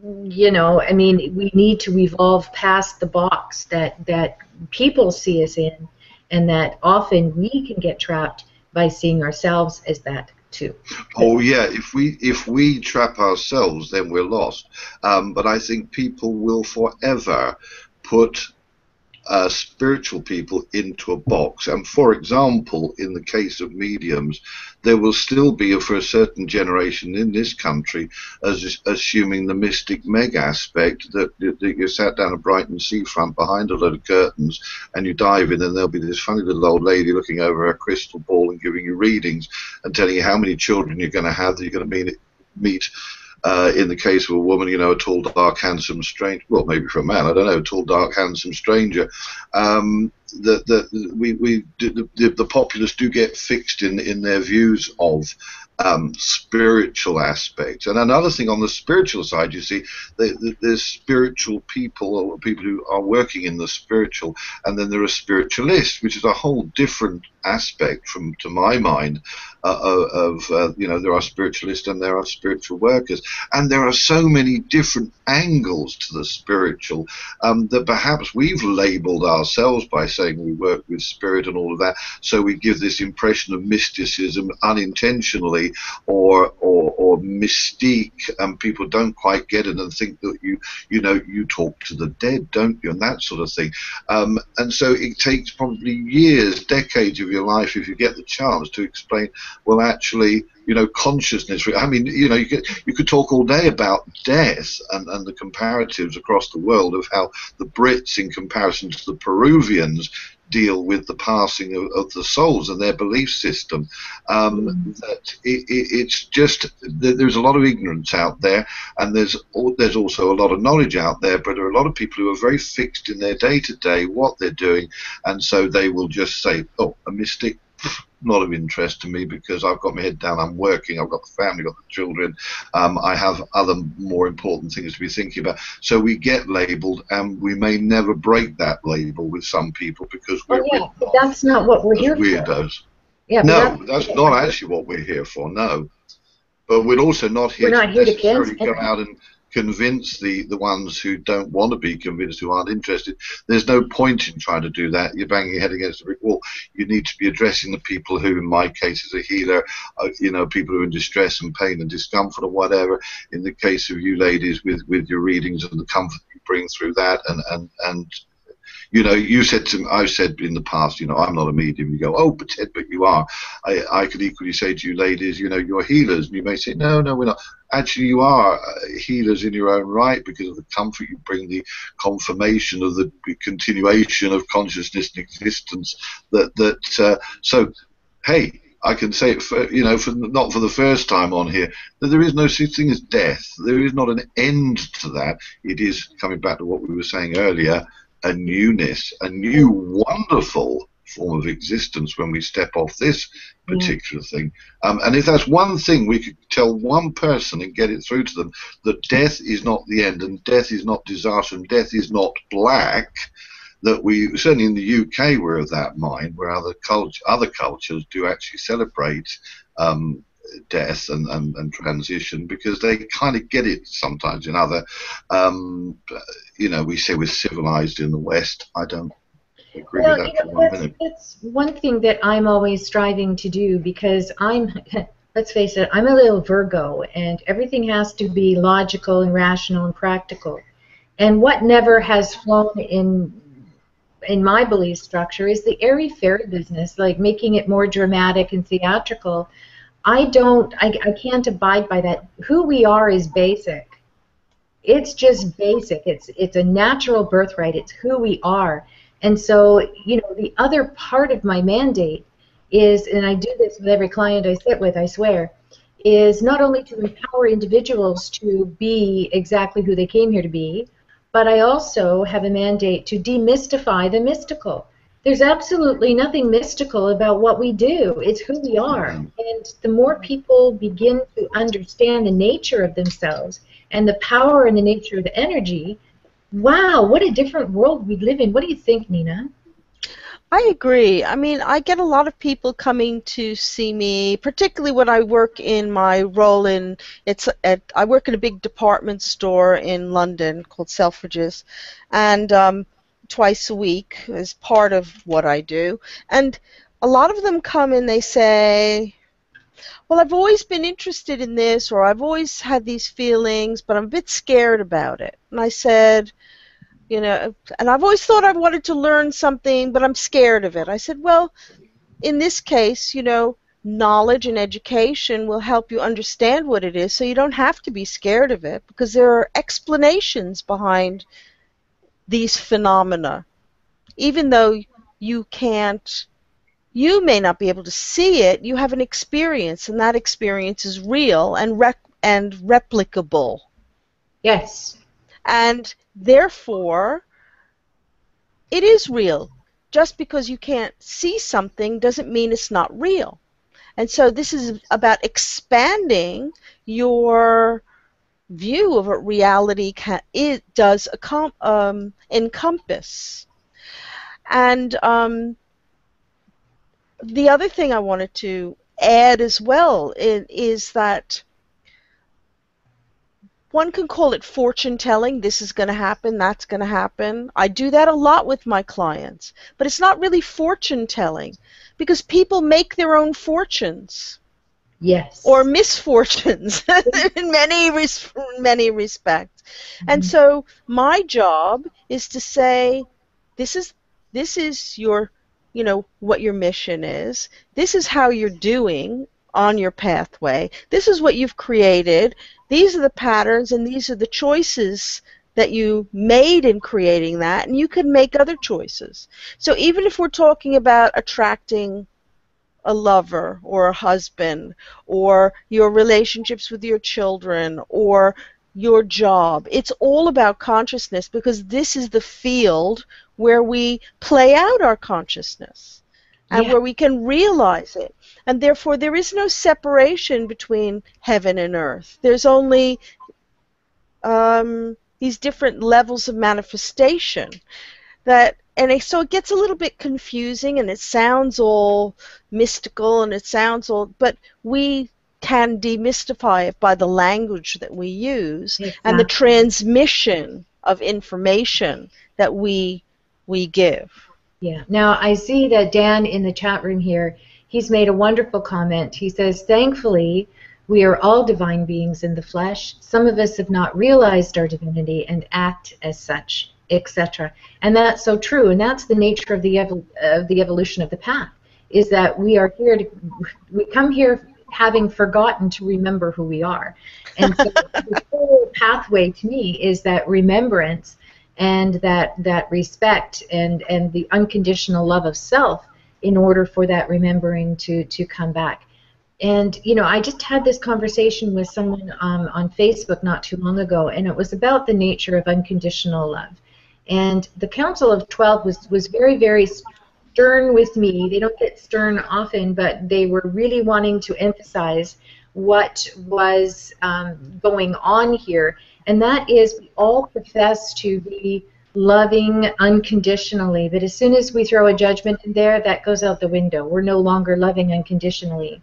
you know, I mean, we need to evolve past the box that that people see us in, and that often we can get trapped by seeing ourselves as that too. Oh yeah, if we if we trap ourselves, then we're lost. Um, but I think people will forever put uh, spiritual people into a box. And for example, in the case of mediums, there will still be, for a certain generation in this country, as assuming the mystic meg aspect that, that you sat down at Brighton seafront behind a load of curtains and you dive in, and there'll be this funny little old lady looking over a crystal ball and giving you readings and telling you how many children you're going to have that you're going to meet. meet uh, in the case of a woman, you know, a tall, dark, handsome stranger. Well, maybe for a man, I don't know, a tall, dark, handsome stranger. Um, that that we we the, the, the populace do get fixed in in their views of um, spiritual aspects. And another thing on the spiritual side, you see, there's spiritual people or people who are working in the spiritual, and then there are spiritualists, which is a whole different aspect from, to my mind, uh, of uh, you know there are spiritualists and there are spiritual workers, and there are so many different angles to the spiritual um, that perhaps we've labelled ourselves by saying we work with spirit and all of that, so we give this impression of mysticism unintentionally or or, or mystique, and people don't quite get it and think that you you know you talk to the dead, don't you, and that sort of thing, um, and so it takes probably years, decades of your life if you get the chance to explain well actually you know consciousness i mean you know you could you could talk all day about death and, and the comparatives across the world of how the brits in comparison to the peruvians deal with the passing of, of the souls and their belief system. Um, mm. that it, it, it's just there's a lot of ignorance out there, and there's there's also a lot of knowledge out there. But there are a lot of people who are very fixed in their day to day what they're doing, and so they will just say, "Oh, a mystic." Not of interest to me because I've got my head down. I'm working. I've got the family, got the children. Um, I have other more important things to be thinking about. So we get labelled, and we may never break that label with some people because we're yeah, but that's not what we're here weirdos. for. Yeah, no, that's, not actually what we're here for. No, but we're also not here we're to not here necessarily to go out and convince the, the ones who don't want to be convinced, who aren't interested. There's no point in trying to do that. You're banging your head against a brick wall. You need to be addressing the people who, in my case, as a healer, uh, you know, people who are in distress and pain and discomfort or whatever. In the case of you ladies, with, with your readings and the comfort you bring through that, and and and you know, you said to I've said in the past, you know, I'm not a medium. You go, oh, but Ted, but you are. I, I could equally say to you, ladies, you know, you're healers. And you may say, no, no, we're not. Actually, you are uh, healers in your own right because of the comfort you bring, the confirmation of the continuation of consciousness and existence. That that uh, so, hey, I can say it for you know for not for the first time on here that there is no such thing as death. There is not an end to that. It is coming back to what we were saying earlier a newness, a new wonderful form of existence when we step off this particular thing. Um, and if that's one thing we could tell one person and get it through to them that death is not the end and death is not disaster and death is not black, that we certainly in the UK we're of that mind, where other culture, other cultures do actually celebrate um, death and, and, and, transition because they kind of get it sometimes. In other um, you know we say we're civilized in the west. I don't agree well, with that you know, for one that's, minute. that's one thing that i'm always striving to do because i'm let's face it i'm a little virgo and everything has to be logical and rational and practical. And what never has flown in in my belief structure is the airy fairy business like making it more dramatic and theatrical I don't, I, I can't abide by that. Who we are is basic. It's just basic. It's it's a natural birthright. It's who we are. And so, you know, the other part of my mandate is, and I do this with every client I sit with, I swear, is not only to empower individuals to be exactly who they came here to be, but I also have a mandate to demystify the mystical there's absolutely nothing mystical about what we do. It's who we are. And the more people begin to understand the nature of themselves and the power and the nature of the energy, wow, what a different world we live in. What do you think, Nina? I agree. I mean, I get a lot of people coming to see me, particularly when I work in my role in it's at I work in a big department store in London called Selfridges, and um, twice a week as part of what I do. And a lot of them come and they say, well, I've always been interested in this, or I've always had these feelings, but I'm a bit scared about it. And I said, you know, and I've always thought I wanted to learn something, but I'm scared of it. I said, well, in this case, you know, knowledge and education will help you understand what it is so you don't have to be scared of it because there are explanations behind these phenomena. Even though you can't, you may not be able to see it, you have an experience, and that experience is real and, rec- and replicable. Yes. And therefore, it is real. Just because you can't see something doesn't mean it's not real. And so this is about expanding your view of what reality can, it does um, encompass. And um, the other thing I wanted to add as well is, is that one can call it fortune telling. This is going to happen, that's going to happen. I do that a lot with my clients. But it's not really fortune telling because people make their own fortunes. Yes. Or misfortunes in many res- many respects. Mm-hmm. And so my job is to say this is this is your you know what your mission is. This is how you're doing on your pathway. This is what you've created. These are the patterns and these are the choices that you made in creating that, and you can make other choices. So even if we're talking about attracting a lover or a husband, or your relationships with your children, or your job, it's all about consciousness because this is the field where we play out our consciousness and yeah. where we can realize it. And therefore, there is no separation between heaven and earth. There's only um, these different levels of manifestation that and it, so it gets a little bit confusing and it sounds all mystical and it sounds all but we can demystify it by the language that we use exactly. and the transmission of information that we we give yeah now i see that dan in the chat room here he's made a wonderful comment he says thankfully we are all divine beings in the flesh. Some of us have not realized our divinity and act as such, etc. And that's so true, and that's the nature of the of the evolution of the path. Is that we are here to we come here having forgotten to remember who we are, and so the whole pathway to me is that remembrance and that that respect and and the unconditional love of self in order for that remembering to to come back and you know, I just had this conversation with someone um, on Facebook not too long ago, and it was about the nature of unconditional love. And the Council of Twelve was was very very stern with me. They don't get stern often, but they were really wanting to emphasize what was um, going on here, and that is we all profess to be loving unconditionally, but as soon as we throw a judgment in there, that goes out the window. We're no longer loving unconditionally.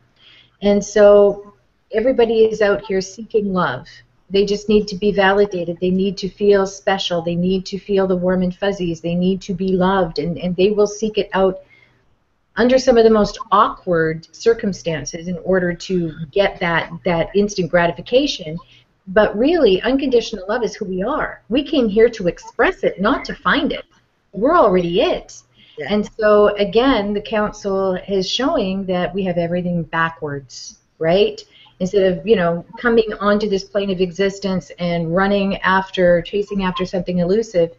And so everybody is out here seeking love. They just need to be validated. They need to feel special. They need to feel the warm and fuzzies. They need to be loved, and, and they will seek it out under some of the most awkward circumstances in order to get that, that instant gratification. But really, unconditional love is who we are. We came here to express it, not to find it. We're already it. And so again, the council is showing that we have everything backwards, right? Instead of you know coming onto this plane of existence and running after, chasing after something elusive,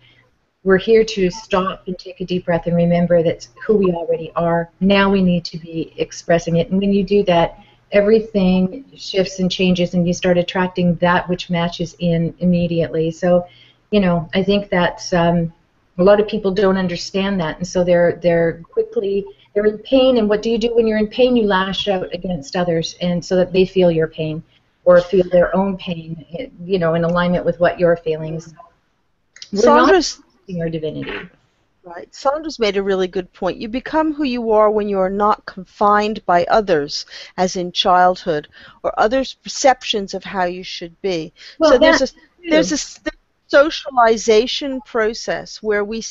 we're here to stop and take a deep breath and remember that's who we already are. Now we need to be expressing it, and when you do that, everything shifts and changes, and you start attracting that which matches in immediately. So, you know, I think that's. Um, a lot of people don't understand that, and so they're they're quickly they're in pain. And what do you do when you're in pain? You lash out against others, and so that they feel your pain or feel their own pain, you know, in alignment with what you're feeling. We're Sandra's, not our divinity. Right. Sandra's made a really good point. You become who you are when you are not confined by others, as in childhood, or others' perceptions of how you should be. Well, so there's a there's a socialization process where we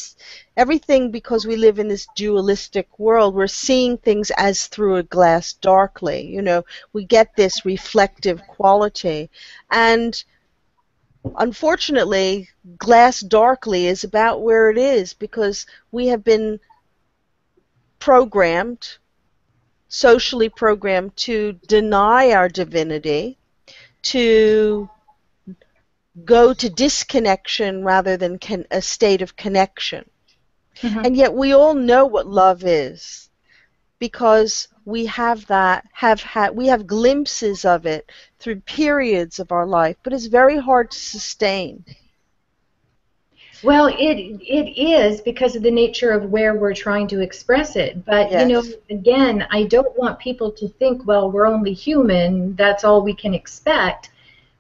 everything because we live in this dualistic world we're seeing things as through a glass darkly you know we get this reflective quality. And unfortunately, Glass Darkly is about where it is because we have been programmed, socially programmed, to deny our divinity, to go to disconnection rather than con- a state of connection. Mm-hmm. And yet we all know what love is because we have that have had we have glimpses of it through periods of our life, but it's very hard to sustain. Well, it it is because of the nature of where we're trying to express it. But yes. you know, again, I don't want people to think, well, we're only human. That's all we can expect.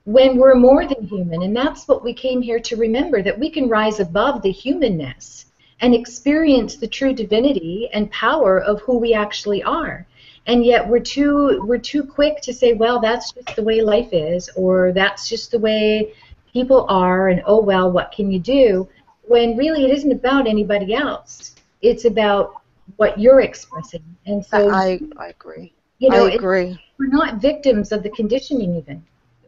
When we're more than human, and that's what we came here to remember that we can rise above the humanness and experience the true divinity and power of who we actually are. And yet we're too we're too quick to say, well, that's just the way life is, or that's just the way people are, and oh well, what can you do? When really it isn't about anybody else. It's about what you're expressing. And so I, I agree. You know, I agree. we're not victims of the conditioning even.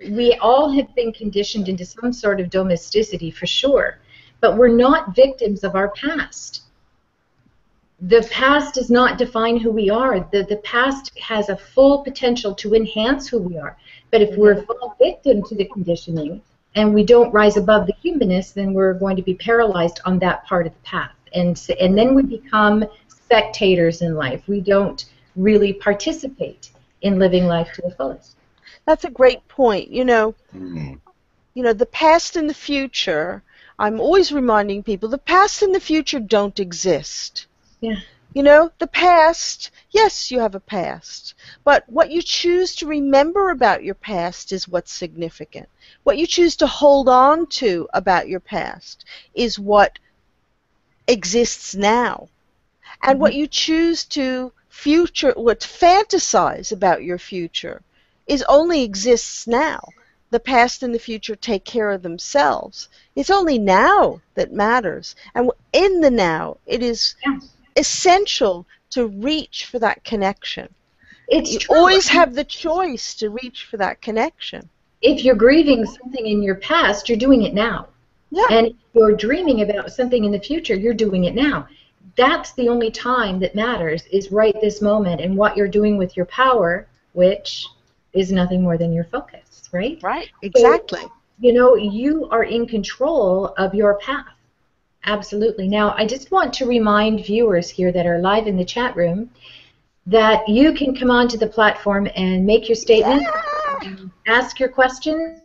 We all have been conditioned into some sort of domesticity for sure but we're not victims of our past. The past does not define who we are. The, the past has a full potential to enhance who we are. But if we're a full victim to the conditioning and we don't rise above the humanness, then we're going to be paralyzed on that part of the path. And, and then we become spectators in life. We don't really participate in living life to the fullest. That's a great point. You know, mm. you know, the past and the future I'm always reminding people the past and the future don't exist. Yeah. You know, the past, yes, you have a past, but what you choose to remember about your past is what's significant. What you choose to hold on to about your past is what exists now. And mm-hmm. what you choose to future, what fantasize about your future is only exists now the past and the future take care of themselves. It's only now that matters. And in the now, it is essential to reach for that connection. It's you true. always have the choice to reach for that connection. If you're grieving something in your past, you're doing it now. Yeah. And if you're dreaming about something in the future, you're doing it now. That's the only time that matters is right this moment and what you're doing with your power, which is nothing more than your focus right? Right, exactly. So, you know, you are in control of your path. Absolutely. Now, I just want to remind viewers here that are live in the chat room that you can come onto the platform and make your statement, yeah. ask your questions,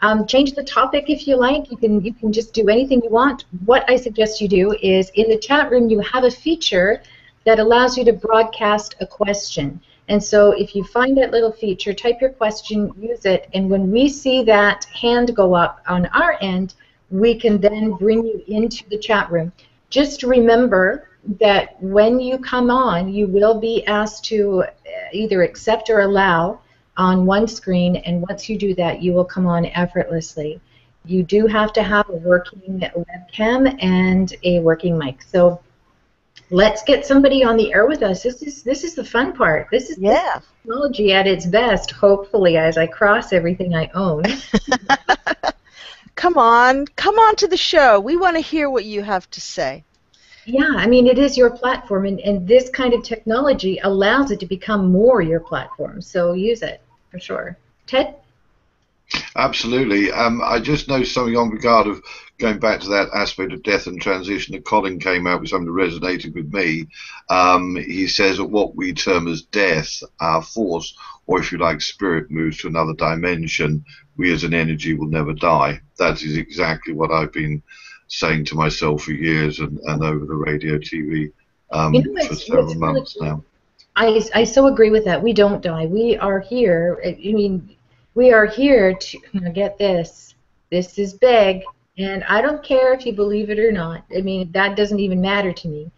um, change the topic if you like. You can you can just do anything you want. What I suggest you do is in the chat room you have a feature that allows you to broadcast a question. And so if you find that little feature, type your question, use it, and when we see that hand go up on our end, we can then bring you into the chat room. Just remember that when you come on, you will be asked to uh, either accept or allow on one screen, and once you do that, you will come on effortlessly. You do have to have a working webcam and a working mic. So let's get somebody on the air with us. This is this is the fun part. This is yeah. technology at its best. Hopefully, as I cross everything I own. come on, come on to the show. We want to hear what you have to say. Yeah, I mean, it is your platform, and, and this kind of technology allows it to become more your platform. So use it for sure. Ted. Absolutely. Um, I just know something on regard of going back to that aspect of death and transition that Colin came out with something that resonated with me. Um, he says that what we term as death, our force, or if you like, spirit, moves to another dimension. We as an energy will never die. That is exactly what I've been saying to myself for years and, and over the radio, TV um, you know, for several months really, now. I, I so agree with that. We don't die. We are here. I mean, we are here to get this. This is big, and I don't care if you believe it or not. I mean, that doesn't even matter to me.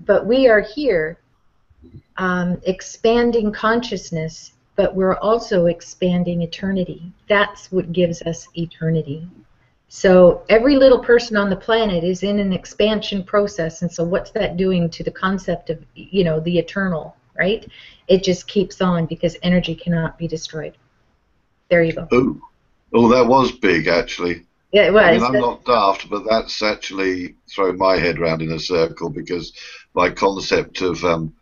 But we are here um, expanding consciousness, but we're also expanding eternity. That's what gives us eternity. So every little person on the planet is in an expansion process, and so what's that doing to the concept of, you know, the eternal, right? It just keeps on because energy cannot be destroyed. There you go. Ooh. Oh, that was big, actually. Yeah, it was. I mean, I'm not daft, but that's actually thrown my head round in a circle because my concept of, um,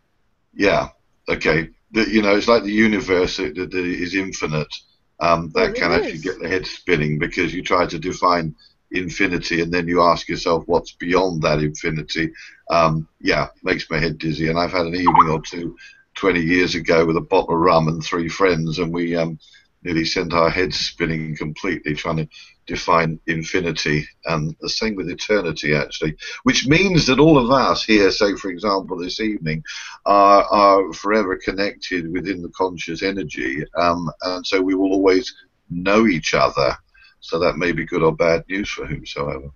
yeah, okay, the, you know, it's like the universe that, that is infinite. Um, that it can actually get the head spinning because you try to define infinity and then you ask yourself what's beyond that infinity. Um, yeah, makes my head dizzy. And I've had an evening or two 20 years ago with a bottle of rum and three friends, and we um, nearly sent our heads spinning completely trying to define infinity. And the same with eternity, actually, which means that all of us here, say, for example, this evening, are, are forever connected within the conscious energy. Um, and so we will always know each other. So that may be good or bad news for whomsoever.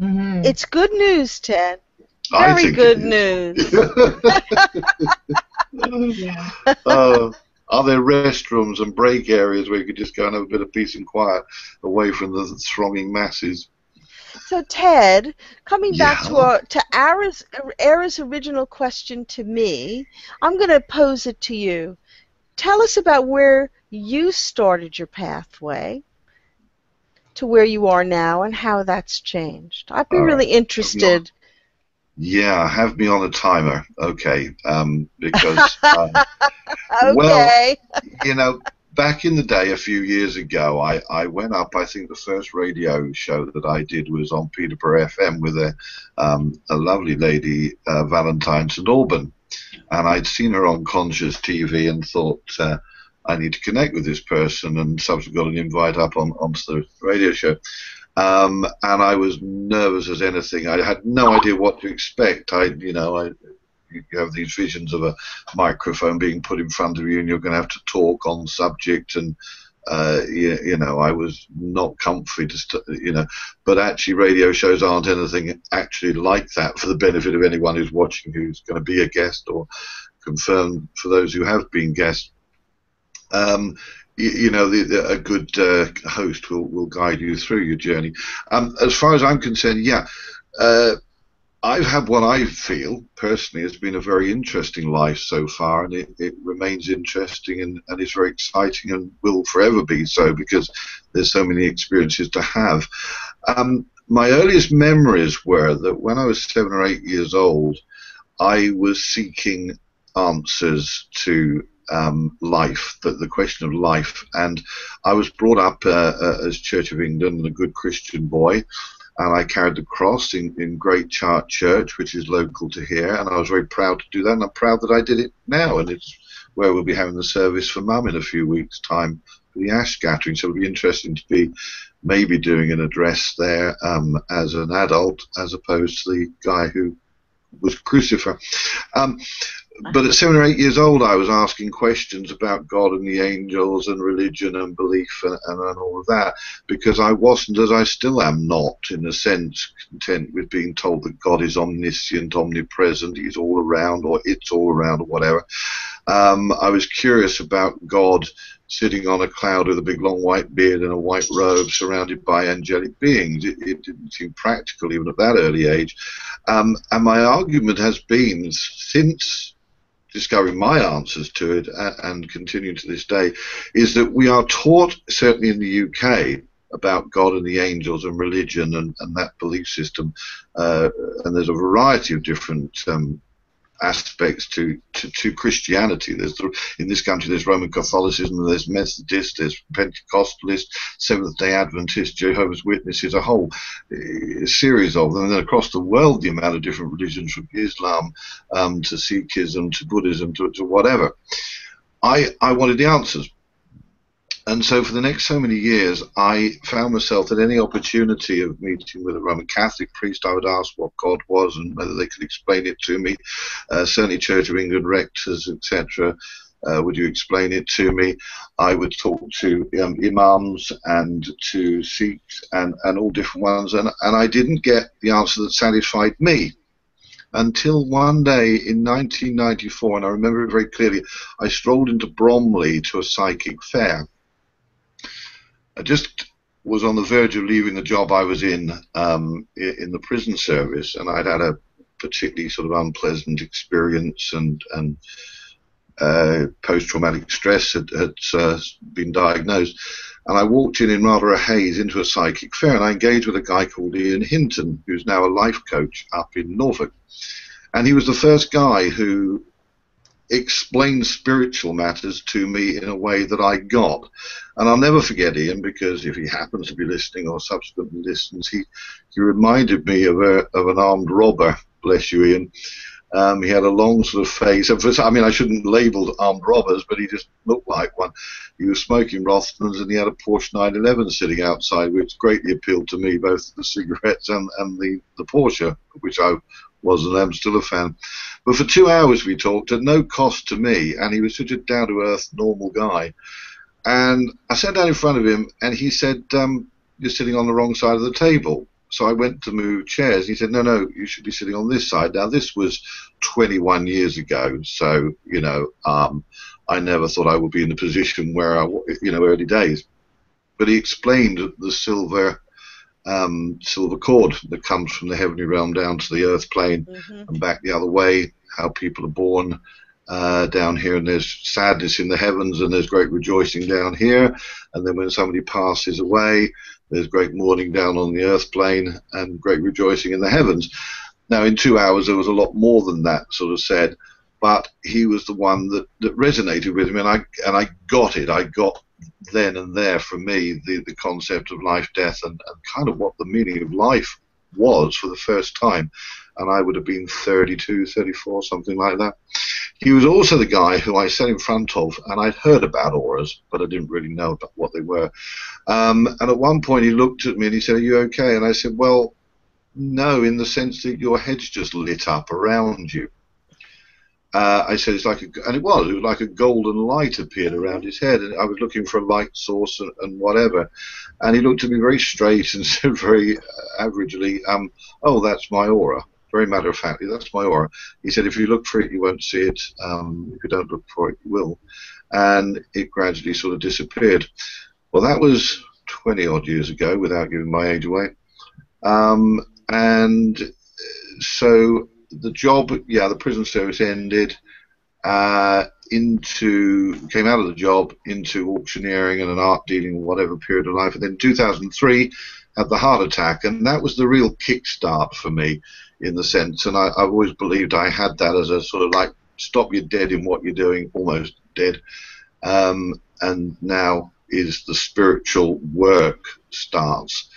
Mhm. It's good news, Ted. Very good news. yeah. uh, are there restrooms and break areas where you could just go and have a bit of peace and quiet away from the thronging masses? So Ted, coming back to Yeah. our to Ara's, Ara's original question to me, I'm going to pose it to you. Tell us about where you started your pathway to where you are now and how that's changed. I'd be really interested. Yeah, have me on a timer, okay? Um, because um, Okay. Well- you know, back in the day, a few years ago, I, I went up. I think the first radio show that I did was on Peterborough FM with a um, a lovely lady, uh, Valentine St Alban, and I'd seen her on Conscious TV and thought. Uh, I need to connect with this person, and subsequently got an invite up on onto the radio show. Um, and I was nervous as anything. I had no idea what to expect. I, you know, I, you have these visions of a microphone being put in front of you, and you're going to have to talk on subject. And uh, you, you know, I was not comfy to, st- you know, but actually, radio shows aren't anything actually like that. For the benefit of anyone who's watching, who's going to be a guest, or confirmed for those who have been guests. Um, you, you know, the, the, a good uh, host will, will guide you through your journey. Um, as far as I'm concerned, yeah, uh, I've had what I feel personally has been a very interesting life so far, and it, it remains interesting and, and is very exciting and will forever be so because there's so many experiences to have. Um, my earliest memories were that when I was seven or eight years old, I was seeking answers to um, life, the, the question of life. And I was brought up uh, uh, as Church of England and a good Christian boy. And I carried the cross in, in Great Chart Church, which is local to here. And I was very proud to do that. And I'm proud that I did it now. And it's where we'll be having the service for Mum in a few weeks' time for the ash scattering. So it'll be interesting to be maybe doing an address there um, as an adult as opposed to the guy who was crucified. Um, but at seven or eight years old, I was asking questions about God and the angels and religion and belief and, and, all of that because I wasn't, as I still am not, in a sense, content with being told that God is omniscient, omnipresent, He's all around, or it's all around, or whatever. Um, I was curious about God sitting on a cloud with a big long white beard and a white robe surrounded by angelic beings. It, it didn't seem practical even at that early age. Um, and my argument has been since discovering my answers to it and, continuing to this day is that we are taught, certainly in the UK, about God and the angels and religion and, and that belief system. Uh, and there's a variety of different um, aspects to, to, to Christianity. There's the, in this country there's Roman Catholicism, there's Methodist, there's Pentecostalist, Seventh Day Adventist, Jehovah's Witnesses, a whole uh, series of them. And then across the world, the amount of different religions from Islam um, to Sikhism to Buddhism to, to whatever. I, I wanted the answers. And so for the next so many years, I found myself at any opportunity of meeting with a Roman Catholic priest, I would ask what God was and whether they could explain it to me. Uh, certainly Church of England rectors, etc. Uh, would you explain it to me? I would talk to um, imams and to Sikhs and, and all different ones, and, and I didn't get the answer that satisfied me until one day in 1994, and I remember it very clearly, I strolled into Bromley to a psychic fair. I just was on the verge of leaving the job I was in um, in the prison service, and I'd had a particularly sort of unpleasant experience and and uh, post-traumatic stress had, had uh, been diagnosed. And I walked in in rather a haze into a psychic fair, and I engaged with a guy called Ian Hinton, who's now a life coach up in Norfolk. And he was the first guy who explained spiritual matters to me in a way that I got. And I'll never forget Ian because if he happens to be listening or subsequently listens, he, he reminded me of, a, of an armed robber, bless you, Ian. Um, he had a long sort of face. I mean, I shouldn't label armed robbers, but he just looked like one. He was smoking Rothmans and he had a Porsche 911 sitting outside, which greatly appealed to me, both the cigarettes and, and the, the Porsche, which I was and am still a fan. But for two hours we talked at no cost to me, and he was such a down to earth, normal guy. And I sat down in front of him, and he said, um, "You're sitting on the wrong side of the table." So I went to move chairs. He said, "No, no, you should be sitting on this side." Now this was 21 years ago, so you know, um, I never thought I would be in the position where I, you know, early days. But he explained the silver um, silver cord that comes from the heavenly realm down to the earth plane mm-hmm. and back the other way, how people are born uh, down here, and there's sadness in the heavens, and there's great rejoicing down here. And then when somebody passes away, there's great mourning down on the earth plane and great rejoicing in the heavens. Now, in two hours, there was a lot more than that sort of said, but he was the one that, that resonated with me, and I and I got it. I got then and there for me the, the concept of life, death, and, and kind of what the meaning of life was for the first time. And I would have been 32, 34, something like that. He was also the guy who I sat in front of, and I'd heard about auras, but I didn't really know about what they were. Um, and at one point, he looked at me and he said, Are you okay? And I said, Well, no, in the sense that your head's just lit up around you uh, I said it's like a, and it was, it was like a golden light appeared around his head, and I was looking for a light source and, and whatever, and he looked at me very straight and said very averagely, um, "Oh, that's my aura." Very matter of factly, that's my aura. He said, "If you look for it, you won't see it. Um, if you don't look for it, you will," and it gradually sort of disappeared. Well, that was 20 odd years ago, without giving my age away, um, and so the job, yeah, the prison service ended. Uh, into came out of the job into auctioneering and an art dealing, whatever period of life, and then 2003 had the heart attack, and that was the real kickstart for me, in the sense. And I, I've always believed I had that as a sort of like stop you dead in what you're doing, almost dead, um, and now is the spiritual work starts.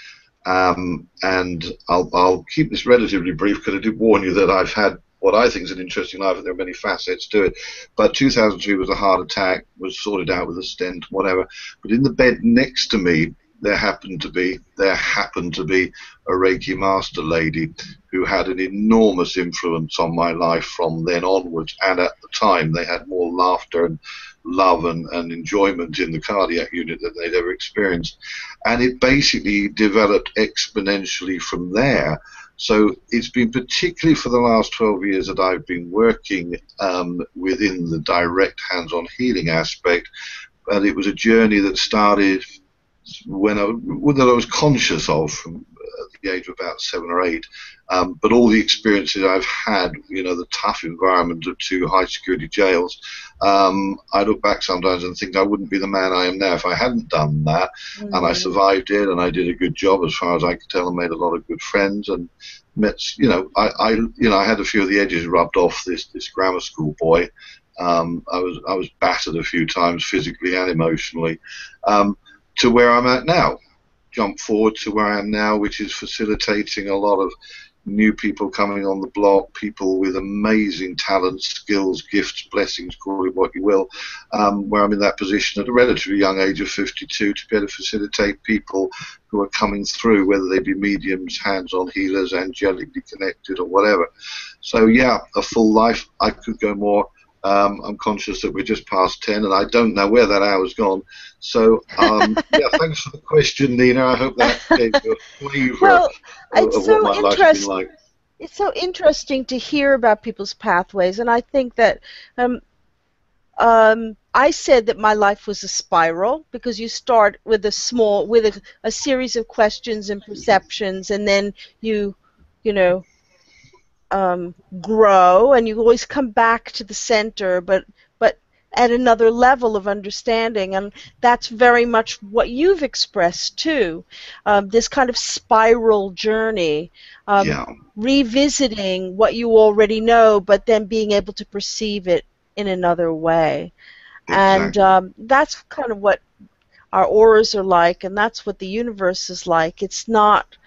Um, and I'll, I'll keep this relatively brief because I did warn you that I've had what I think is an interesting life, and there are many facets to it. But 2003 was a heart attack, was sorted out with a stent, whatever. But in the bed next to me, there happened to be there happened to be a Reiki master lady who had an enormous influence on my life from then onwards. And at the time, they had more laughter and love and, and enjoyment in the cardiac unit than they'd ever experienced. And it basically developed exponentially from there. So it's been particularly for the last 12 years that I've been working um, within the direct hands on healing aspect. And it was a journey that started when I, that I was conscious of from the age of about seven or eight. Um, but all the experiences I've had, you know, the tough environment of two high security jails, um, I look back sometimes and think I wouldn't be the man I am now if I hadn't done that. Mm-hmm. And I mm-hmm. survived it, and I did a good job as far as I could tell, and made a lot of good friends, and met, you know, I, I you know, I had a few of the edges rubbed off this this grammar school boy. Um, I was I was battered a few times physically and emotionally, um, to where I'm at now jump forward to where I am now, which is facilitating a lot of new people coming on the block, people with amazing talents, skills, gifts, blessings, call it what you will, um, where I'm in that position at a relatively young age of 52 to be able to facilitate people who are coming through, whether they be mediums, hands-on healers, angelically connected, or whatever. So yeah, a full life. I could go more. Um, I'm conscious that we're just past 10 and I don't know where that hour's gone. So, um, yeah, thanks for the question, Nina. I hope that gave you a flavour well, of, of so what my life's been like. It's so interesting to hear about people's pathways, and I think that um, um, I said that my life was a spiral because you start with a small, with a, a series of questions and perceptions, and then you, you know, um, grow and you always come back to the center but but at another level of understanding, and that's very much what you've expressed too. Um, this kind of spiral journey, um, Yeah. revisiting what you already know, but then being able to perceive it in another way. And Exactly. um, that's kind of what our auras are like, and that's what the universe is like. It's not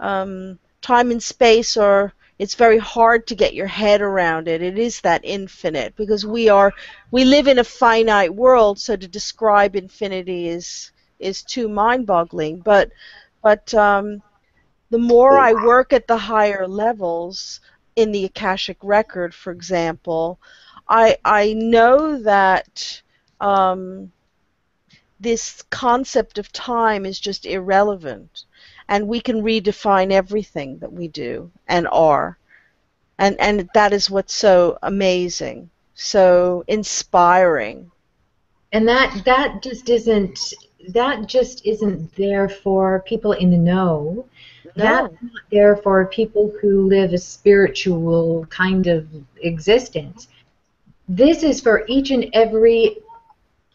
um, time and space are. It's very hard to get your head around it. It is that infinite because we are we live in a finite world, so to describe infinity is is too mind-boggling. But but um, the more I work at the higher levels in the Akashic record, for example, I I know that um, this concept of time is just irrelevant, and we can redefine everything that we do and are, and and that is what's so amazing, so inspiring. And that that just isn't that just isn't there for people in the know. That's not there for people who live a spiritual kind of existence. This is for each and every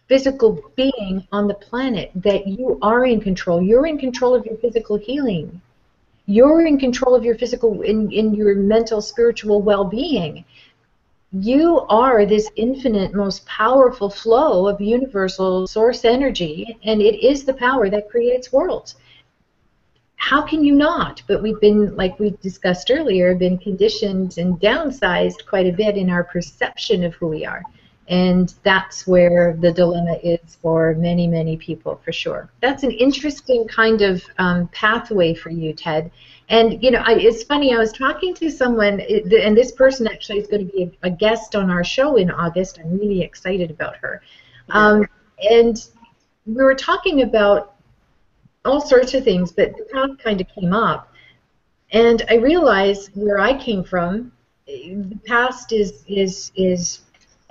physical being on the planet that you are in control. You're in control of your physical healing. You're in control of your physical in, in your mental spiritual well-being. You are this infinite most powerful flow of universal source energy and it is the power that creates worlds how can you not? But we've been, like we discussed earlier, been conditioned and downsized quite a bit in our perception of who we are. And that's where the dilemma is for many, many people, for sure. That's an interesting kind of um, pathway for you, Ted. And, you know, I, it's funny, I was talking to someone, and this person actually is going to be a, guest on our show in August. I'm really excited about her. Um, and we were talking about all sorts of things, but the path kind of came up. And I realized where I came from, eh, the past is is is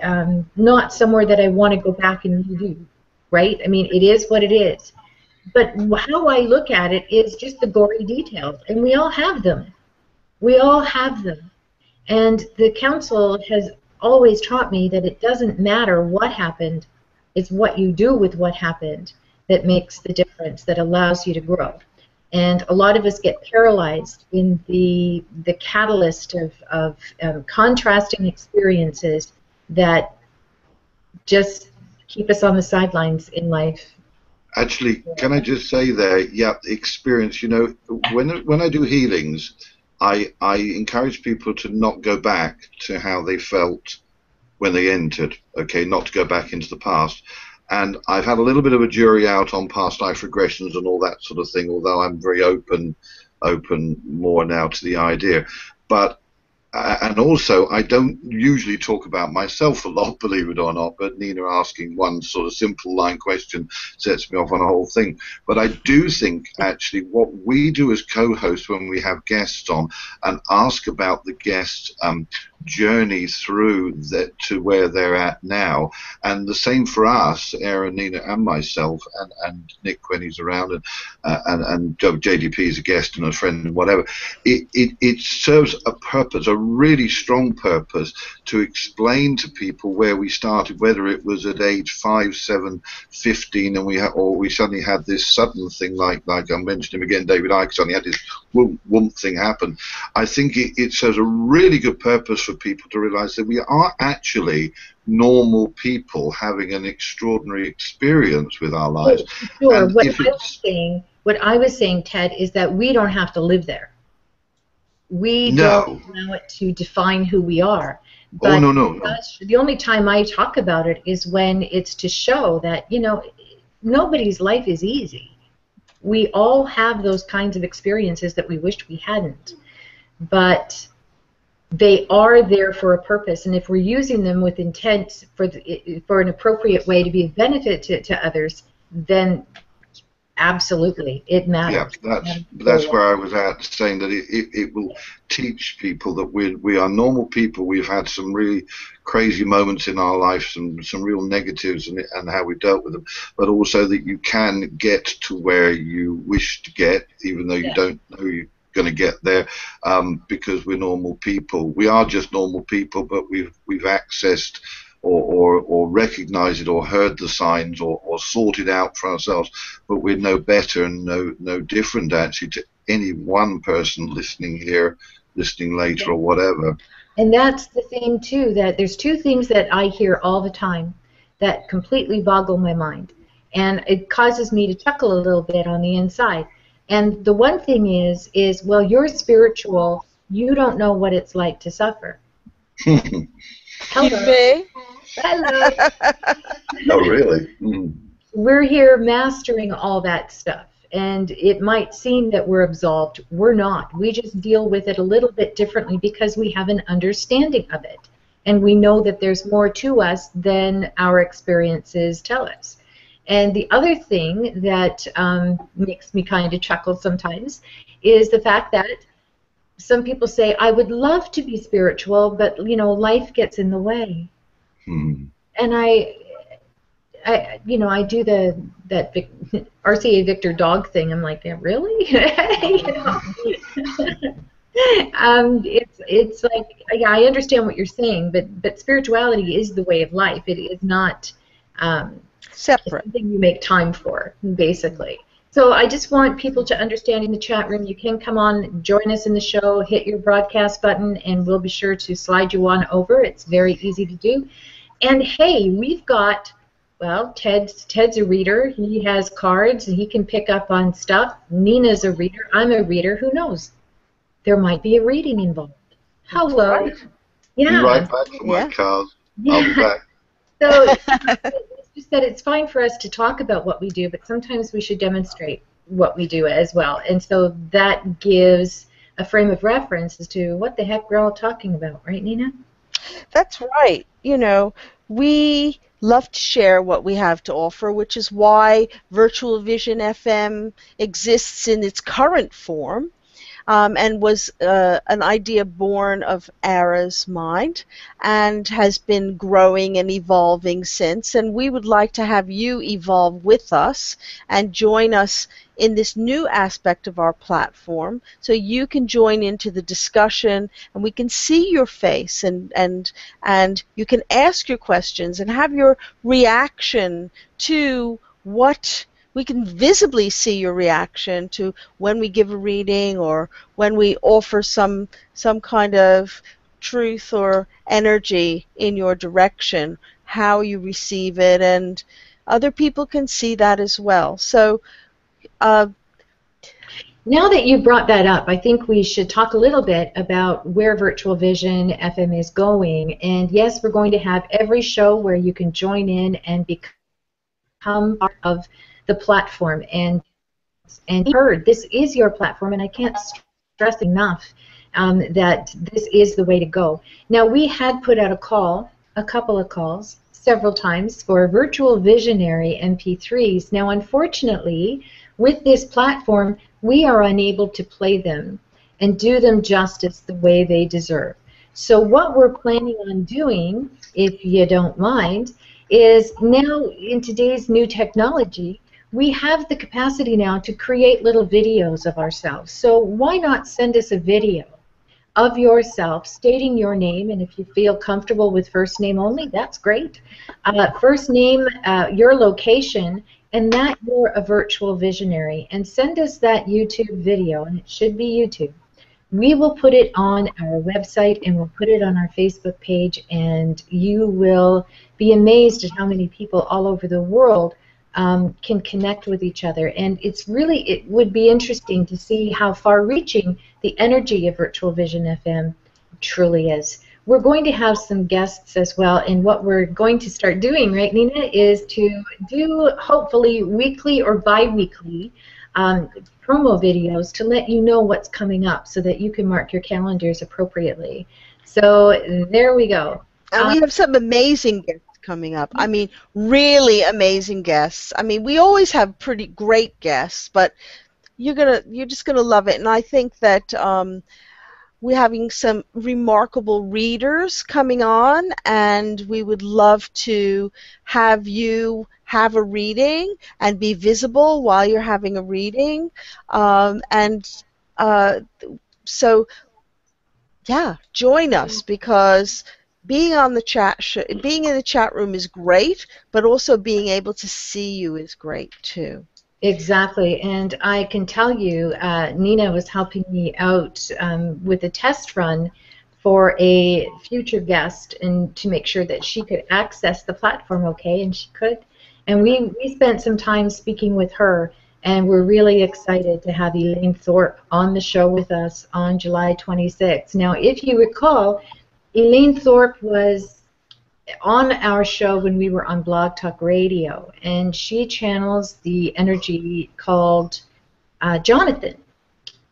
um, not somewhere that I want to go back and redo, right? I mean, it is what it is. But how I look at it is just the gory details, and we all have them. We all have them. And the council has always taught me that it doesn't matter what happened, it's what you do with what happened that makes the difference, that allows you to grow. And a lot of us get paralyzed in the the catalyst of, of um, contrasting experiences that just keep us on the sidelines in life. Actually, can I just say there? Yeah, experience. You know, when when I do healings, I I encourage people to not go back to how they felt when they entered. Okay, not to go back into the past. And I've had a little bit of a jury out on past life regressions and all that sort of thing. Although I'm very open, open more now to the idea. But and also, I don't usually talk about myself a lot, believe it or not. But Nina asking one sort of simple line question sets me off on a whole thing. But I do think actually what we do as co-hosts when we have guests on and ask about the guest's um, journey through that to where they're at now, and the same for us, Ara, Nina, and myself, and, and Nick when he's around, and uh, and and JDP is a guest and a friend and whatever. It, it it serves a purpose, a really strong purpose, to explain to people where we started, whether it was at age five, seven, fifteen, and we ha- or we suddenly had this sudden thing like like I mentioned him again, David Icke suddenly had this whoop thing happen. I think it, it serves a really good purpose for people to realize that we are actually normal people having an extraordinary experience with our lives. Sure. And What I was saying, what I was saying, Ted, is that we don't have to live there. We No. don't allow it to define who we are. Oh no no no! The only time I talk about it is when it's to show that you know nobody's life is easy. We all have those kinds of experiences that we wished we hadn't, but they are there for a purpose, and if we're using them with intent for the, for an appropriate way to be of benefit to, to others, then absolutely it matters. Yeah, that's Matters that's where I was at, saying that it, it, it will teach people that we we are normal people. We've had some really crazy moments in our life, some some real negatives, and and how we dealt with them. But also that you can get to where you wish to get, even though you Yeah. don't know you're going to get there, um, because we're normal people. We are just normal people, but we've we've accessed or, or, or recognized it or heard the signs or, or sorted out for ourselves, but we're no better and no, no different actually to any one person listening here, listening later, or whatever. And that's the thing, too, that there's two things that I hear all the time that completely boggle my mind. And it causes me to chuckle a little bit on the inside. And the one thing is, is well, you're spiritual. You don't know what it's like to suffer. Hello. Hello. oh, really? Mm. We're here mastering all that stuff. And it might seem that we're absolved. We're not. We just deal with it a little bit differently because we have an understanding of it. And we know that there's more to us than our experiences tell us. And the other thing that um, makes me kind of chuckle sometimes is the fact that some people say, I would love to be spiritual, but, you know, life gets in the way. Hmm. And I, I, you know, I do the that Vic, RCA Victor dog thing. I'm like, yeah, really? You um, it's it's like yeah, I understand what you're saying, but but spirituality is the way of life. It is not um, Separate. something you make time for, basically. So I just want people to understand in the chat room. You can come on, join us in the show, hit your broadcast button, and we'll be sure to slide you on over. It's very easy to do. And hey, we've got well, Ted's Ted's a reader. He has cards and he can pick up on stuff. Nina's a reader. I'm a reader. Who knows? There might be a reading involved. Hello. right. Be Yeah. right back for my Yeah. I'll be back. So it's just that it's fine for us to talk about what we do, but sometimes we should demonstrate what we do as well. And so that gives a frame of reference as to what the heck we're all talking about, right, Nina? That's right. You know, we love to share what we have to offer, which is why Virtual Vision FM exists in its current form. Um, and was uh, an idea born of Ara's mind and has been growing and evolving since. And we would like to have you evolve with us and join us in this new aspect of our platform so you can join into the discussion and we can see your face and, and, and you can ask your questions and have your reaction to what we can visibly see your reaction to when we give a reading or when we offer some some kind of truth or energy in your direction how you receive it and other people can see that as well. So uh, Now that you brought that up, I think we should talk a little bit about where Virtual Vision FM is going. And yes, we're going to have every show where you can join in and become part of the platform and and heard. This is your platform, and I can't stress enough um, that this is the way to go. Now we had put out a call, a couple of calls, several times for virtual visionary MP3s. Now, unfortunately, with this platform, we are unable to play them and do them justice the way they deserve. So what we're planning on doing, if you don't mind, is now in today's new technology, we have the capacity now to create little videos of ourselves. So why not send us a video of yourself stating your name, and if you feel comfortable with first name only, that's great. Uh, first name, uh, your location, and that you're a virtual visionary, and send us that YouTube video, and it should be YouTube. We will put it on our website and we'll put it on our Facebook page, and you will be amazed at how many people all over the world um, can connect with each other. And it's really, it would be interesting to see how far reaching the energy of Virtual Vision FM truly is. We're going to have some guests as well, and what we're going to start doing, right, Nina, is to do hopefully weekly or bi weekly um, promo videos to let you know what's coming up so that you can mark your calendars appropriately. So there we go. And we have some amazing guests coming up. I mean, really amazing guests. I mean, we always have pretty great guests, but you're gonna you're just gonna love it. And I think that um, we're having some remarkable readers coming on, and we would love to have you have a reading and be visible while you're having a reading. Um, and uh, so, yeah, join us because being on the chat sh- being in the chat room is great, but also being able to see you is great too. Exactly, and I can tell you, uh, Nina was helping me out um, with a test run for a future guest and to make sure that she could access the platform okay, and she could. And we, we spent some time speaking with her, and we're really excited to have Elaine Thorpe on the show with us on July 26th. Now, if you recall, Elaine Thorpe was on our show when we were on Blog Talk Radio, and she channels the energy called uh, Jonathan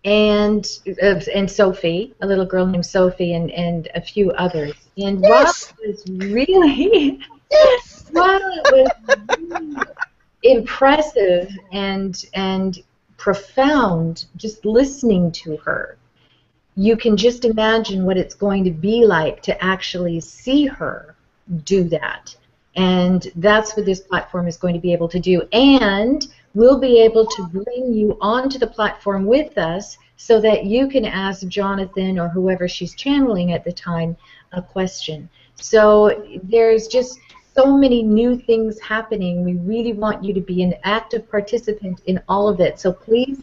and uh, and Sophie, a little girl named Sophie, and, and a few others. And Yes. while it was really, while it was really impressive and and profound, just listening to her, you can just imagine what it's going to be like to actually see her do that. And that's what this platform is going to be able to do. And we'll be able to bring you onto the platform with us so that you can ask Jonathan or whoever she's channeling at the time a question. So there's just so many new things happening. We really want you to be an active participant in all of it. So please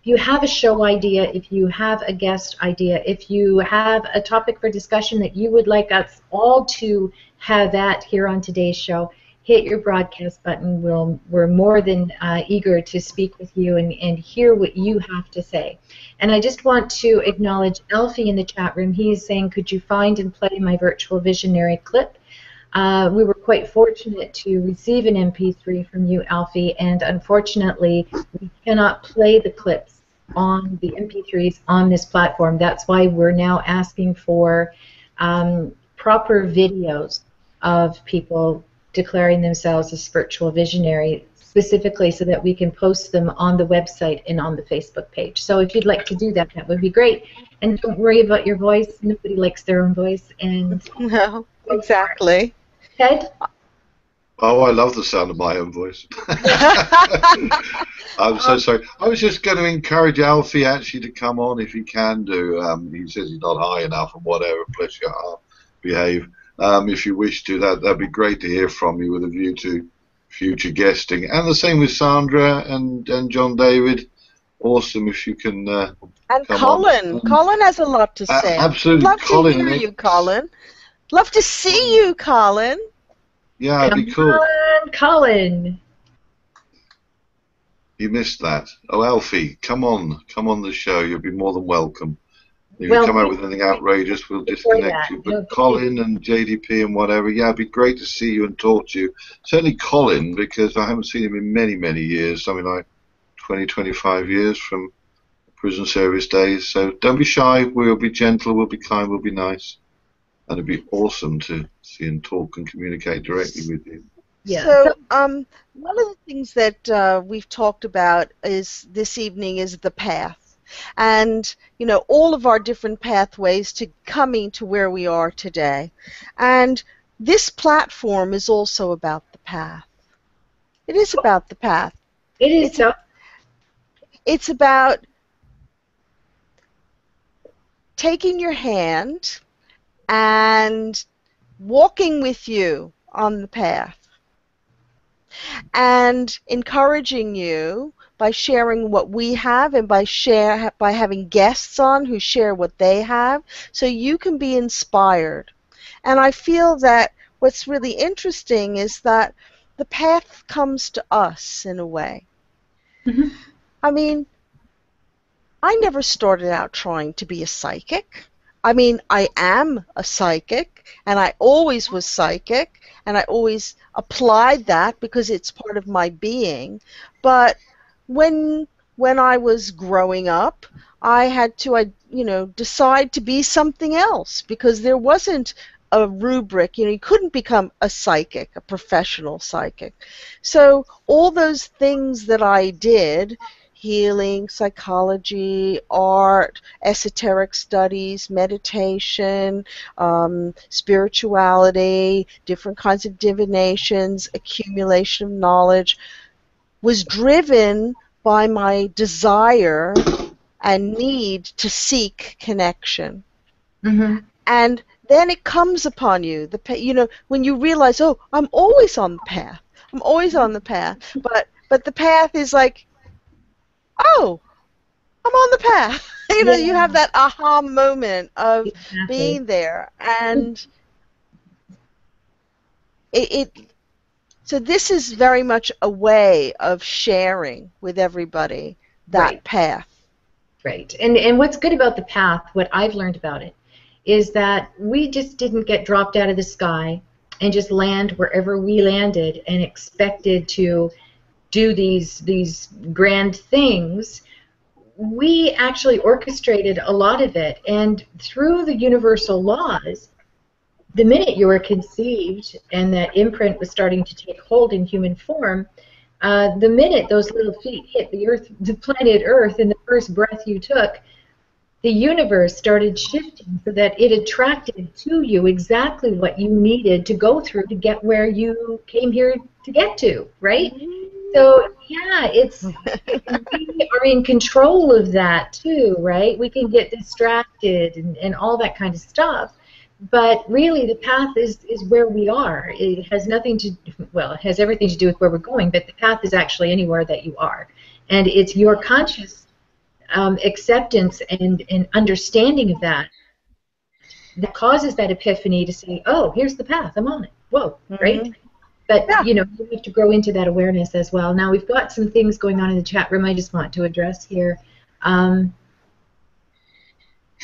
if you have a show idea, if you have a guest idea, if you have a topic for discussion that you would like us all to have at here on today's show, hit your broadcast button. We'll, we're more than uh, eager to speak with you and, and hear what you have to say. And I just want to acknowledge Alfie in the chat room. He is saying, could you find and play my virtual visionary clip? Uh, we were quite fortunate to receive an MP3 from you, Alfie, and unfortunately, we cannot play the clips on the MP3s on this platform. That's why we're now asking for um, proper videos of people declaring themselves as spiritual visionary, specifically so that we can post them on the website and on the Facebook page. So if you'd like to do that, that would be great. And don't worry about your voice. Nobody likes their own voice. And No, exactly. Ted? Oh, I love the sound of my own voice. I'm so sorry. I was just going to encourage Alfie actually to come on if he can do. Um, he says he's not high enough and whatever. Bless your heart. Behave. Um, if you wish to, that that'd be great to hear from you with a view to future guesting. And the same with Sandra and, and John David. Awesome if you can. Uh, And Colin, on. Colin has a lot to say. absolutely, Love Colin. to hear you, Colin. Love to see you, Colin. Yeah, it'd be Come cool. on, Colin. You missed that. Oh, Alfie, come on, come on the show. You'll be more than welcome. If Well, you come out with anything outrageous, we'll disconnect you. But no, Colin and JDP and whatever, yeah, it'd be great to see you and talk to you. Certainly Colin, because I haven't seen him in many, many years, something like 20, 25 years from prison service days. So don't be shy. We'll be gentle, we'll be kind, we'll be nice. And it'd be awesome to see and talk and communicate directly with you. Yeah. So, um, one of the things that uh, we've talked about is this evening is the path, and you know all of our different pathways to coming to where we are today, and this platform is also about the path. It is about the path. It is It's so. It's about taking your hand and walking with you on the path and encouraging you by sharing what we have and by share by having guests on who share what they have so you can be inspired. And i feel that what's really interesting is that the path comes to us in a way. Mhm. i mean i never started out trying to be a psychic i mean i am a psychic and i always was psychic and I always applied that because it's part of my being. But when when I was growing up, I had to, I you know, decide to be something else because there wasn't a rubric. You know, you couldn't become a psychic, a professional psychic. So all those things that I did. Healing, psychology, art, esoteric studies, meditation, um, spirituality, different kinds of divinations, accumulation of knowledge, was driven by my desire and need to seek connection. hmm And then it comes upon you. The pa- you know when you realize, oh, I'm always on the path. I'm always on the path. But but the path is like, oh, I'm on the path. you know, you have that aha moment of Exactly. being there, and it, it. So this is very much a way of sharing with everybody that Right. path. Right. And and what's good about the path, what I've learned about it, is that we just didn't get dropped out of the sky and just land wherever we landed and expected to do these these grand things. We actually orchestrated a lot of it and through the universal laws, the minute you were conceived and that imprint was starting to take hold in human form, uh, the minute those little feet hit the earth, the planet Earth, in the first breath you took, the universe started shifting so that it attracted to you exactly what you needed to go through to get where you came here to get to, right? So yeah, it's we are in control of that too, right? We can get distracted and, and all that kind of stuff. But really, the path is, is where we are. It has nothing to well, it has everything to do with where we're going. But the path is actually anywhere that you are, and it's your conscious um, acceptance and, and understanding of that that causes that epiphany to say, "Oh, here's the path. I'm on it. Whoa, right?" Mhm. But Yeah. you know, you have to grow into that awareness as well. Now we've got some things going on in the chat room. I just want to address here. Um,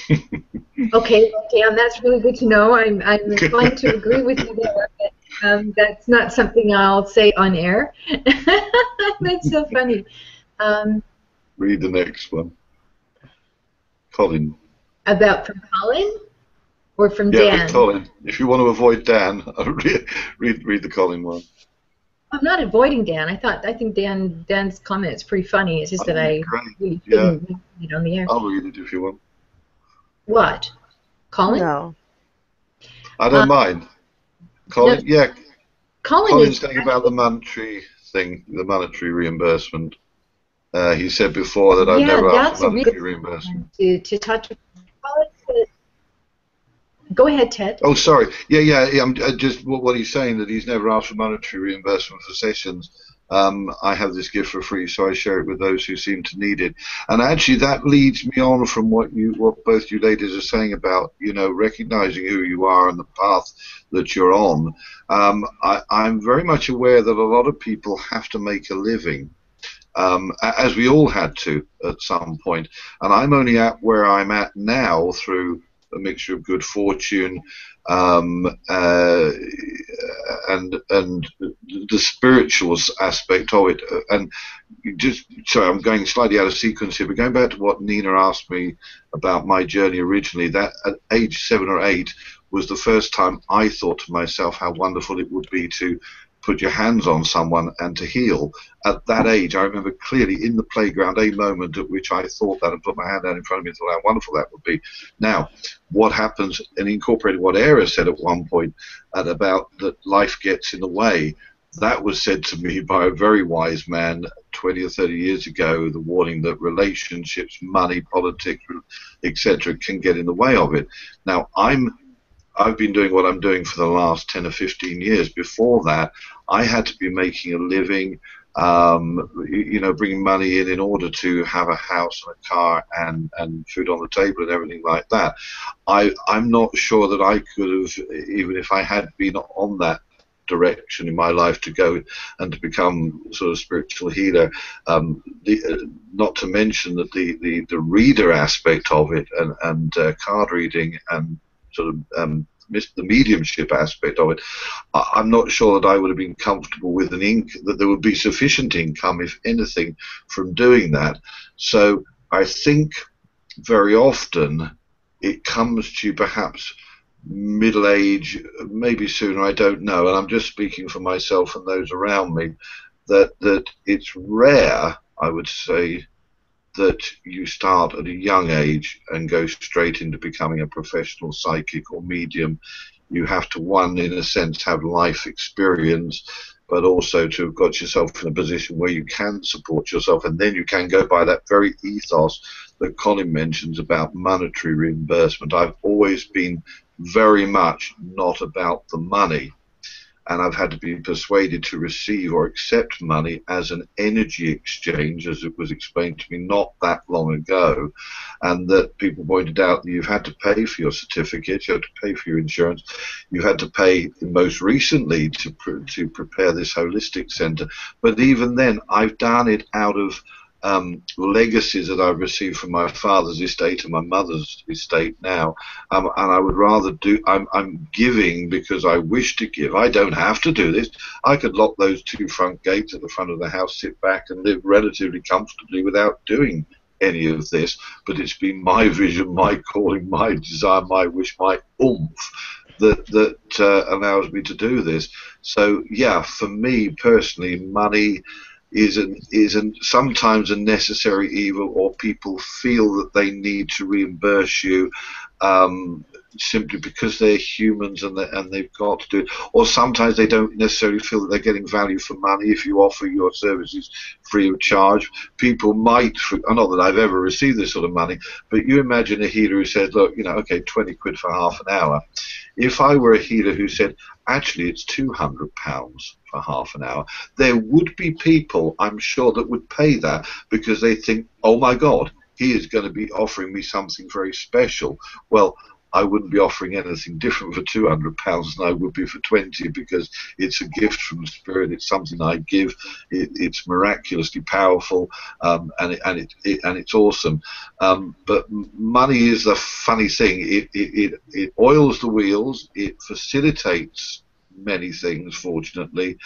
okay, Dan, that's really good to know. I'm I'm inclined to agree with you there. But, um, that's not something I'll say on air. that's so funny. Um, Read the next one. Colin. about from Colin or from Yeah, Dan? Colin. If you want to avoid Dan, read, read, read the Colin one. I'm not avoiding Dan. I thought I think Dan Dan's comment is pretty funny. It's just that I Great. really Yeah. couldn't read it on the air. I'll read it if you want. What? Colin? No. I don't Uh, mind. Colin, yeah, Colin Colin's is saying about the monetary thing, the monetary reimbursement. Uh, he said before that I've Yeah, never asked that's for a really monetary good reimbursement. to to touch. Go ahead, Ted. Oh, sorry. Yeah, yeah. yeah I'm uh, just what, what he's saying that he's never asked for monetary reimbursement for sessions. Um, I have this gift for free, so I share it with those who seem to need it. And actually, that leads me on from what you, what both you ladies are saying about, you know, recognizing who you are and the path that you're on. Um, I, I'm very much aware that a lot of people have to make a living. Um, as we all had to at some point, and I'm only at where I'm at now through a mixture of good fortune um, uh, and and the spiritual aspect of it. And just sorry, I'm going slightly out of sequence here, but going back to what Nina asked me about my journey originally, that at age seven or eight was the first time I thought to myself how wonderful it would be to put your hands on someone and to heal. At that age, I remember clearly in the playground a moment at which I thought that and put my hand down in front of me and thought how wonderful that would be. Now, what happens, and incorporating what Ara said at one point at about that life gets in the way, that was said to me by a very wise man 20 or 30 years ago, the warning that relationships, money, politics, etc., can get in the way of it. Now, I'm I've been doing what I'm doing for the last 10 or 15 years. Before that, I had to be making a living, um, you, know, bringing money in in order to have a house and a car and, and food on the table and everything like that. I, I'm not sure that I could have, even if I had been on that direction in my life to go and to become sort of spiritual healer. Um, the, uh, not to mention that the, the, the reader aspect of it and, and uh, card reading and sort of um, the mediumship aspect of it, I- I'm not sure that I would have been comfortable with an ink that there would be sufficient income, if anything, from doing that. So I think very often it comes to perhaps middle age, maybe sooner, I don't know, and I'm just speaking for myself and those around me, that that it's rare, I would say, that you start at a young age and go straight into becoming a professional psychic or medium. You have to, one, in a sense, have life experience, but also to have got yourself in a position where you can support yourself, and then you can go by that very ethos that Colin mentions about monetary reimbursement. I've always been very much not about the money and I've had to be persuaded to receive or accept money as an energy exchange, as it was explained to me not that long ago, and that people pointed out that you've had to pay for your certificate, you had to pay for your insurance, you had to pay most recently to to prepare this holistic center, but even then, I've done it out of um, legacies that I've received from my father's estate and my mother's estate now, um, and I would rather do. I'm, I'm giving because I wish to give. I don't have to do this. I could lock those two front gates at the front of the house, sit back, and live relatively comfortably without doing any of this. But it's been my vision, my calling, my desire, my wish, my oomph that that uh, allows me to do this. So yeah, for me personally, money is an, is an, sometimes a necessary evil, or people feel that they need to reimburse you um, simply because they're humans and, they, and they've got to do it. Or sometimes they don't necessarily feel that they're getting value for money if you offer your services free of charge. People might, not that I've ever received this sort of money, but you imagine a healer who said, look, you know, okay, 20 quid for half an hour. If I were a healer who said, actually it's 200 pounds for half an hour, there would be people, I'm sure, that would pay that because they think, oh my God, he is going to be offering me something very special. Well, I wouldn't be offering anything different for two hundred pounds than I would be for twenty because it's a gift from the spirit. It's something I give. It, it's miraculously powerful, um, and it, and it, it, and it's awesome. Um, but money is a funny thing. It, it it it oils the wheels. It facilitates many things, fortunately.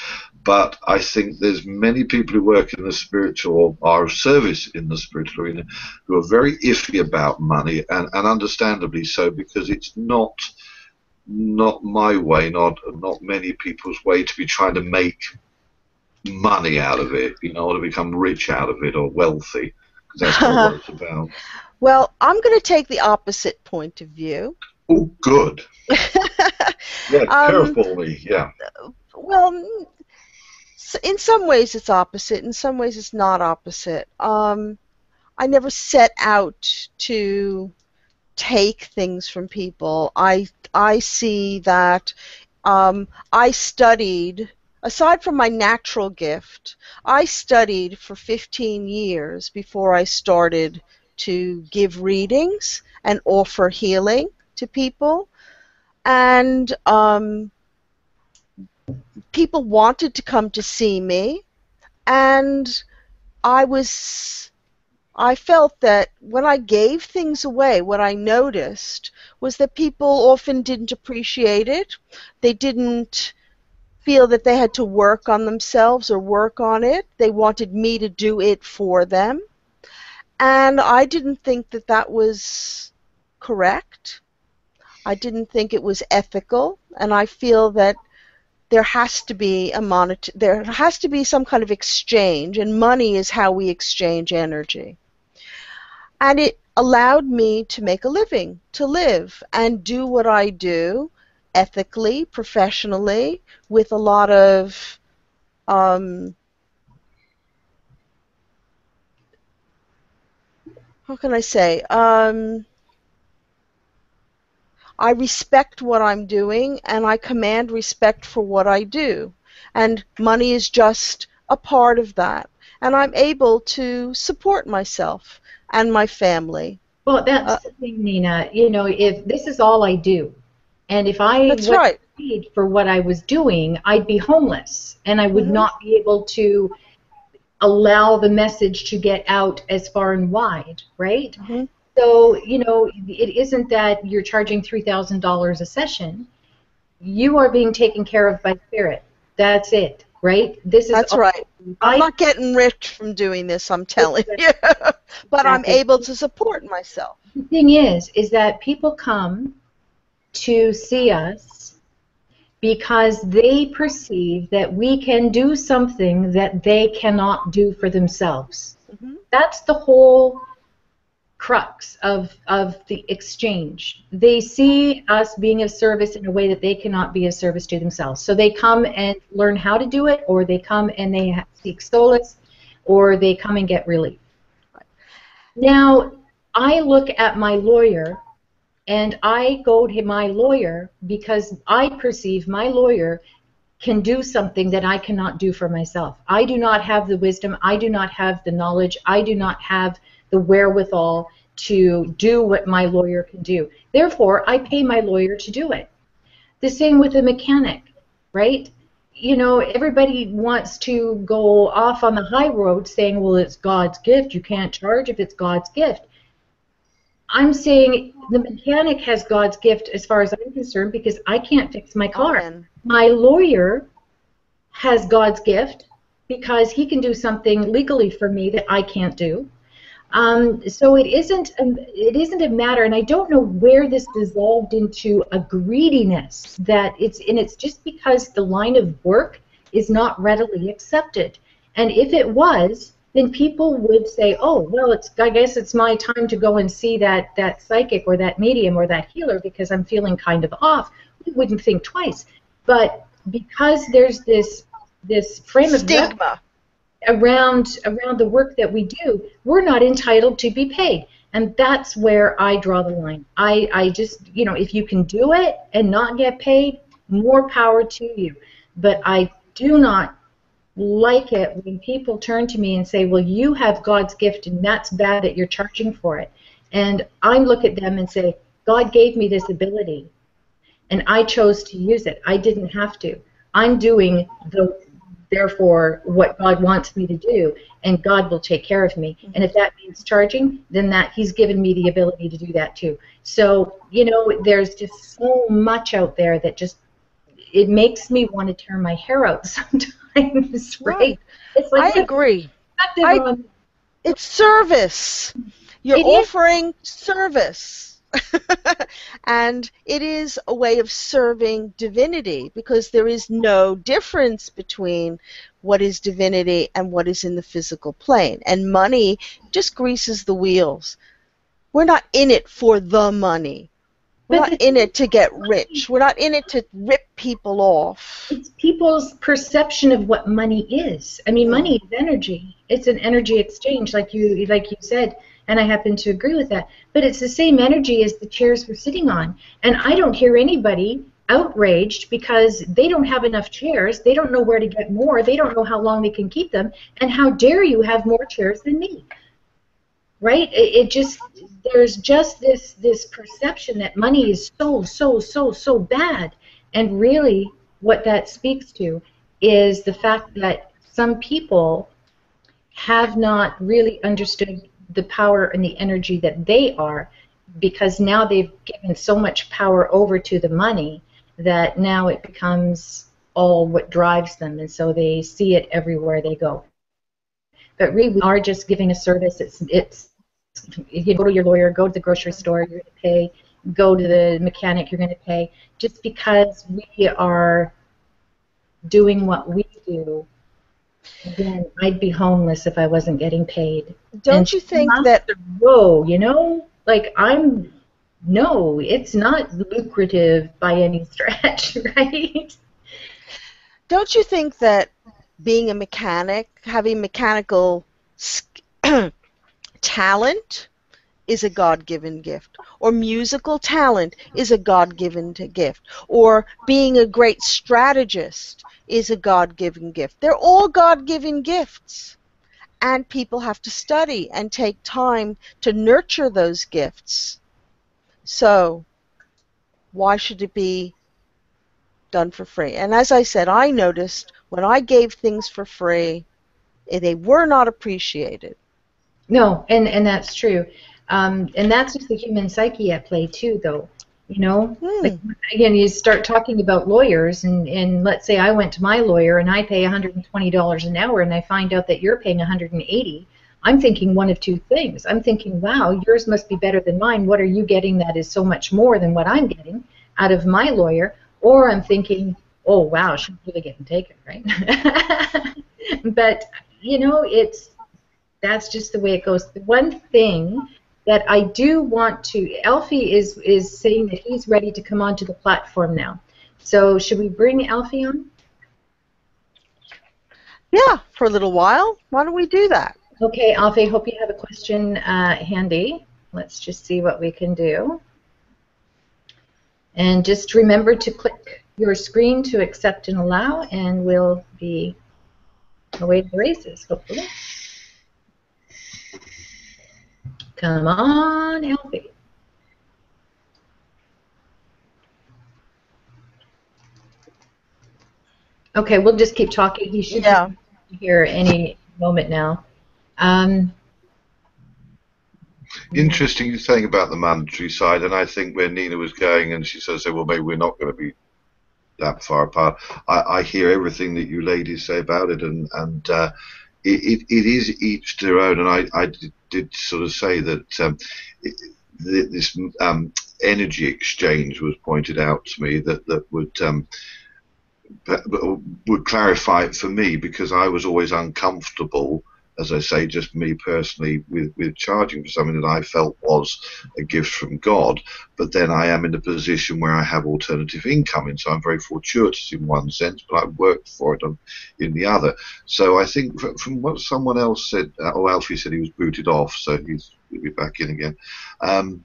But I think there's many people who work in the spiritual or are of service in the spiritual arena who are very iffy about money, and, and understandably so, because it's not not my way, not not many people's way to be trying to make money out of it, you know, or to become rich out of it or wealthy. That's what it's about. Well, I'm going to take the opposite point of view. Oh, good. yeah, um, carefully, yeah. Well, in some ways it's opposite. In some ways it's not opposite. Um, I never set out to take things from people. I I see that um, I studied. Aside from my natural gift, I studied for 15 years before I started to give readings and offer healing to people, and um, people wanted to come to see me, and I was. I felt that when I gave things away, what I noticed was that people often didn't appreciate it. They didn't feel that they had to work on themselves or work on it. They wanted me to do it for them. And I didn't think that that was correct. I didn't think it was ethical, and I feel that there has to be a monitor there has to be some kind of exchange and money is how we exchange energy. And it allowed me to make a living to live and do what i do ethically professionally with a lot of um, how can i say? Um, I respect what I'm doing and I command respect for what I do. And money is just a part of that. And I'm able to support myself and my family. Well, that's uh, the thing, Nina. You know, if this is all I do, and if I that's right. paid for what I was doing, I'd be homeless and I would mm-hmm. not be able to allow the message to get out as far and wide, right? Mm-hmm. So, you know, it isn't that you're charging $3,000 a session. You are being taken care of by spirit. That's it, right? This is That's right. I'm not getting rich from doing this, I'm telling you. but. I'm able to support myself. The thing is is that people come to see us because they perceive that we can do something that they cannot do for themselves. Mm-hmm. That's the whole crux of, of the exchange. They see us being of service in a way that they cannot be of service to themselves. So they come and learn how to do it, or they come and they seek solace, or they come and get relief. Now, I look at my lawyer and I go to my lawyer because I perceive my lawyer can do something that I cannot do for myself. I do not have the wisdom, I do not have the knowledge, I do not have the wherewithal to do what my lawyer can do. Therefore, I pay my lawyer to do it. The same with a mechanic, right? You know, everybody wants to go off on the high road saying, well, it's God's gift. You can't charge if it's God's gift. I'm saying the mechanic has God's gift as far as I'm concerned because I can't fix my car. Amen. My lawyer has God's gift because he can do something legally for me that I can't do. Um, so it isn't a, it isn't a matter, and I don't know where this dissolved into a greediness that it's and it's just because the line of work is not readily accepted. And if it was, then people would say, "Oh, well, it's I guess it's my time to go and see that that psychic or that medium or that healer because I'm feeling kind of off." We wouldn't think twice. But because there's this this frame of reference Stigma. Around around the work that we do, we're not entitled to be paid. And that's where I draw the line. I, I just, you know, if you can do it and not get paid, more power to you. But I do not like it when people turn to me and say, well, you have God's gift and that's bad that you're charging for it. And I look at them and say, God gave me this ability and I chose to use it. I didn't have to. I'm doing the therefore what God wants me to do and God will take care of me. Mm-hmm. And if that means charging, then that he's given me the ability to do that too. So, you know, there's just so much out there that just it makes me want to tear my hair out sometimes, right? It's like I agree. I- It's service. You're It is. offering service. and it is a way of serving divinity because there is no difference between what is divinity and what is in the physical plane. And money just greases the wheels. We're not in it for the money. We're But not in it to get rich. We're not in it to rip people off. it's people's perception of what money is. I mean, money is energy. It's an energy exchange, like you like you said, and I happen to agree with that. But it's the same energy as the chairs we're sitting on, and I don't hear anybody outraged because they don't have enough chairs. They don't know where to get more. They don't know how long they can keep them. And how dare you have more chairs than me? Right? It, it just there's just this this perception that money is so so so so bad, and really what that speaks to is the fact that some people have not really understood the power and the energy that they are because now they've given so much power over to the money that now it becomes all what drives them and so they see it everywhere they go. But really we are just giving a service. It's it's you go to your lawyer go to the grocery store you're going to pay. Go to the mechanic you're going to pay. Just because we are doing what we do then I'd be homeless if I wasn't getting paid. Don't And you think that in a you know, like I'm no, it's not lucrative by any stretch, right? don't you think that being a mechanic, having mechanical sk- talent is a God-given gift, or musical talent is a God-given gift, or being a great strategist is a God-given gift. They're all God-given gifts. And people have to study and take time to nurture those gifts. So, why should it be done for free? And as I said, I noticed when I gave things for free, eh, they were not appreciated. No, and and that's true. Um, and that's just the human psyche at play too, though. You know, Hmm. like again, you start talking about lawyers, and and let's say I went to my lawyer and I pay $120 an hour, and I find out that you're paying 180. I'm thinking one of two things. I'm thinking, wow, yours must be better than mine. What are you getting that is so much more than what I'm getting out of my lawyer? Or I'm thinking, oh wow, she's really getting taken, right? but you know, it's that's just the way it goes. The one thing that I do want to, Alfie is is saying that he's ready to come onto the platform now. So should we bring Alfie on? Yeah, for a little while. Why don't we do that? Okay, Alfie, hope you have a question uh, handy. Let's just see what we can do. And just remember to click your screen to accept and allow, and we'll be away to the races, hopefully. Come on, Alfie. Okay, we'll just keep talking. He should Yeah. be here any moment now. Um, Interesting thing about the mandatory side, and I think where Nina was going, and she says, "Well, maybe we're not going to be that far apart." I, I hear everything that you ladies say about it, and and uh, it, it, it is each their own. And I, I did, did sort of say that um, th- this um, energy exchange was pointed out to me that that would. Um, would clarify it for me because I was always uncomfortable as I say, just me personally, with, with charging for something that I felt was a gift from God. But then I am in a position where I have alternative income, and so I'm very fortuitous in one sense, but I've worked for it in the other. So I think from what someone else said, oh, Alfie said he was booted off, so he's he'll be back in again. Um,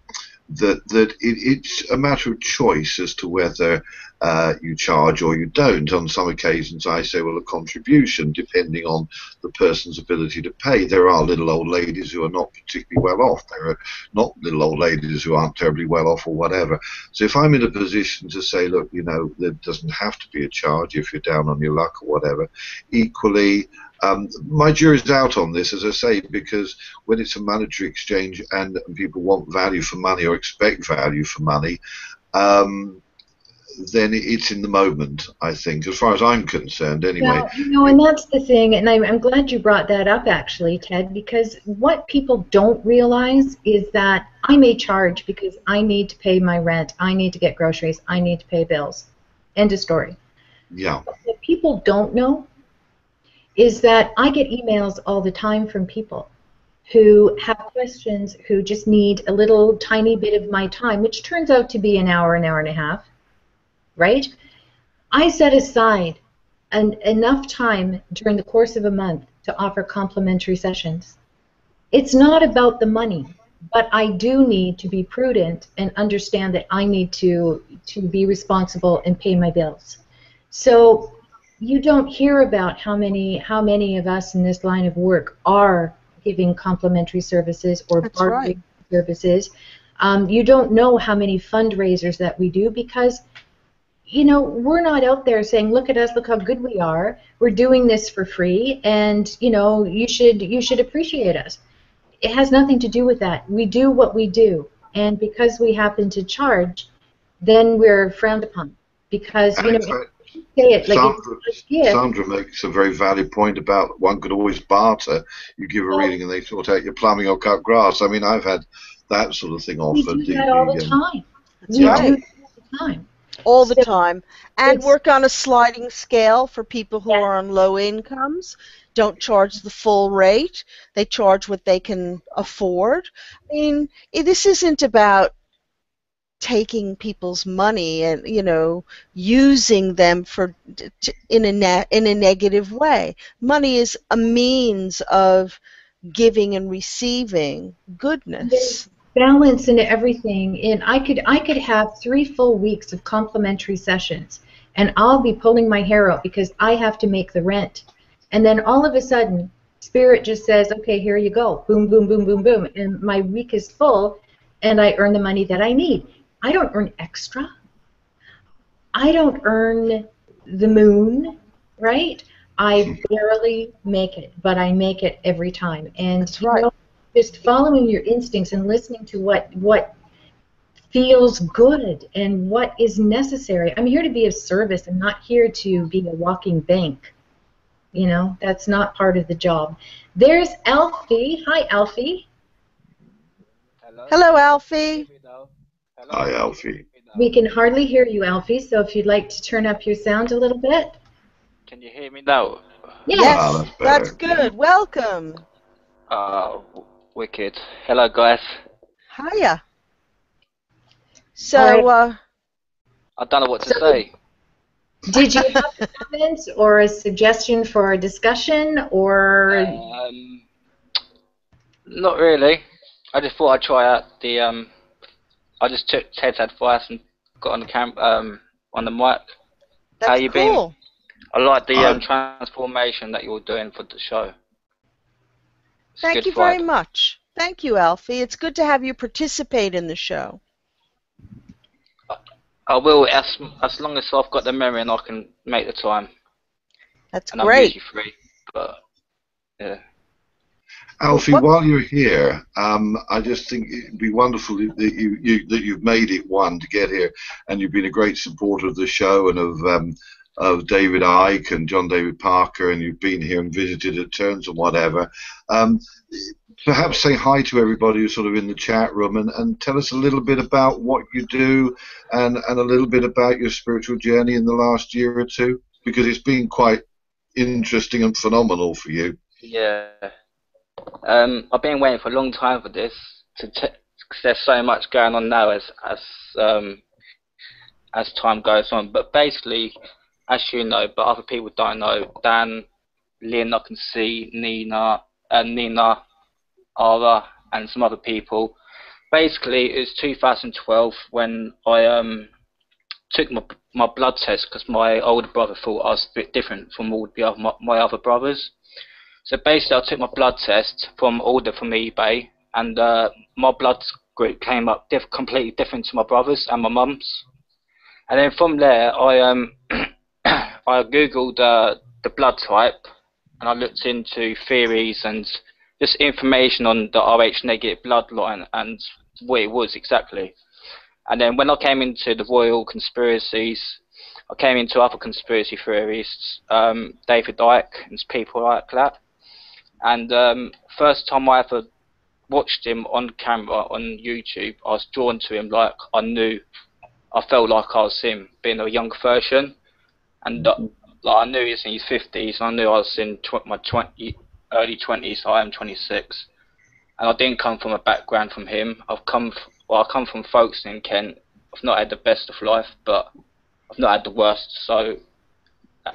that that it, it's a matter of choice as to whether uh, you charge or you don't. On some occasions, I say, well, a contribution, depending on the person's ability to pay. There are little old ladies who are not particularly well off. There are not little old ladies who aren't terribly well off or whatever. So if I'm in a position to say, look, you know, there doesn't have to be a charge if you're down on your luck or whatever. Equally, um, my jury's out on this, as I say, because when it's a monetary exchange and people want value for money or expect value for money, um, then it's in the moment, I think, as far as I'm concerned, anyway. Well, you know, and that's the thing, and I'm, I'm glad you brought that up, actually, Ted, because what people don't realize is that I may charge because I need to pay my rent, I need to get groceries, I need to pay bills. End of story. Yeah, What people don't know is that I get emails all the time from people who have questions, who just need a little tiny bit of my time, which turns out to be an hour, an hour and a half, right? I set aside an, enough time during the course of a month to offer complimentary sessions. It's not about the money, but I do need to be prudent and understand that I need to to be responsible and pay my bills. So you don't hear about how many how many of us in this line of work are giving complimentary services or That's bartering services. Um, you don't know how many fundraisers that we do because you know we're not out there saying look at us look how good we are we're doing this for free and you know you should you should appreciate us it has nothing to do with that we do what we do and because we happen to charge then we're frowned upon because you know say it like Sandra, it's a gift. Sandra makes a very valid point about one could always barter. You give a reading and they sort out your plumbing or cut grass. I mean, I've had that sort of thing we offered. do that all the time we right. do that all the time all the So time and work on a sliding scale for people who Yeah. are on low incomes. Don't charge the full rate. They charge what they can afford. I mean this isn't about taking people's money and you know using them for in a ne- in a negative way. Money is a means of giving and receiving goodness balance in everything and i could i could have three full weeks of complimentary sessions and i'll be pulling my hair out because i have to make the rent. And then all of a sudden spirit just says okay here you go. Boom boom boom boom boom. And my week is full and i earn the money that i need. I don't earn extra. I don't earn the moon right? I barely make it but i make it every time. And That's you right. know, just following your instincts and listening to what what feels good and what is necessary. I'm here to be of service. I'm not here to be a walking bank. You know, that's not part of the job. There's Alfie. Hi, Alfie. Hello. hello alfie Hello. Hi, Alfie. We can hardly hear you, Alfie. So if you'd like to turn up your sound a little bit. Can you hear me now? Yes. yes Ah, that's that's good welcome Uh, w- wicked. Hello, guys. Hiya. So, Alright. uh, I don't know what to So- say. Did you have a comment or a suggestion for a discussion or Um, not really. I just thought I'd try out the um. I just took Ted's advice and got on the cam um on the mic. That's How you been? cool. I like the um, Um, transformation that you're doing for the show. It's a Thank you very vibe. much. Thank you, Alfie. It's good to have you participate in the show. I will as as long as I've got the memory and I can make the time, That's and I'm usually free. But yeah, Alfie, What- while you're here, um, I just think it'd be wonderful that you, you that you've made it one to get here, and you've been a great supporter of the show and of um, of David Icke and John David Parker, and you've been here and visited at turns and whatever. Um, perhaps say hi to everybody who's sort of in the chat room and, and tell us a little bit about what you do and, and a little bit about your spiritual journey in the last year or two, because it's been quite interesting and phenomenal for you. yeah. Um, I've been waiting for a long time for this. To t- there's so much going on now as as um as time goes on. But basically, as you know, but other people don't know, Dan, Lynn, I can see Nina, uh, Nina, Ara, and some other people. Basically, it was 2012 when I um took my my blood test because my older brother thought I was a bit different from all the other, my, my other brothers. So basically, I took my blood test from order from eBay, and uh, my blood group came up diff- completely different to my brother's and my mum's. And then from there, I um I googled uh, the blood type, and I looked into theories and just information on the Rh negative bloodline and what it was exactly. And then when I came into the royal conspiracies, I came into other conspiracy theorists, um, David Icke and people like that. And um, first time I ever watched him on camera on YouTube, I was drawn to him like I knew, I felt like I was him, being a young version. And uh, like I knew he was in his 50s, and I knew I was in tw- my 20, early 20s, I am 26. And I didn't come from a background from him. I've come, f- well, I come from Folkestone Kent. I've not had the best of life, but I've not had the worst. So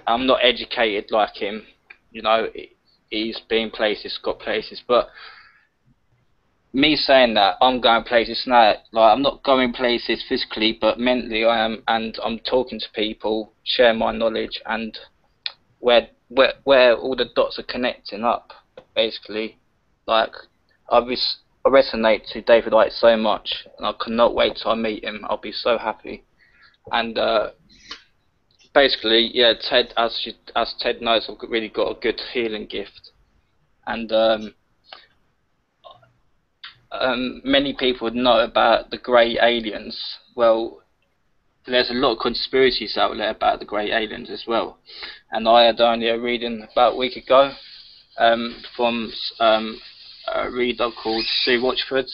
I'm not educated like him. You know, he- he's been places, got places, but me saying that I'm going places now, like I'm not going places physically, but mentally I am, and I'm talking to people, share my knowledge, and where where where all the dots are connecting up, basically. Like I res- I resonate to David Icke so much, and I cannot wait till I meet him. I'll be so happy, and uh, basically, yeah, Ted, as you, as Ted knows, I've really got a good healing gift, and um, um, many people know about the grey aliens. Well, there's a lot of conspiracies out there about the grey aliens as well. And I had only a reading about a week ago um, from um, a reader called Sue Watchford.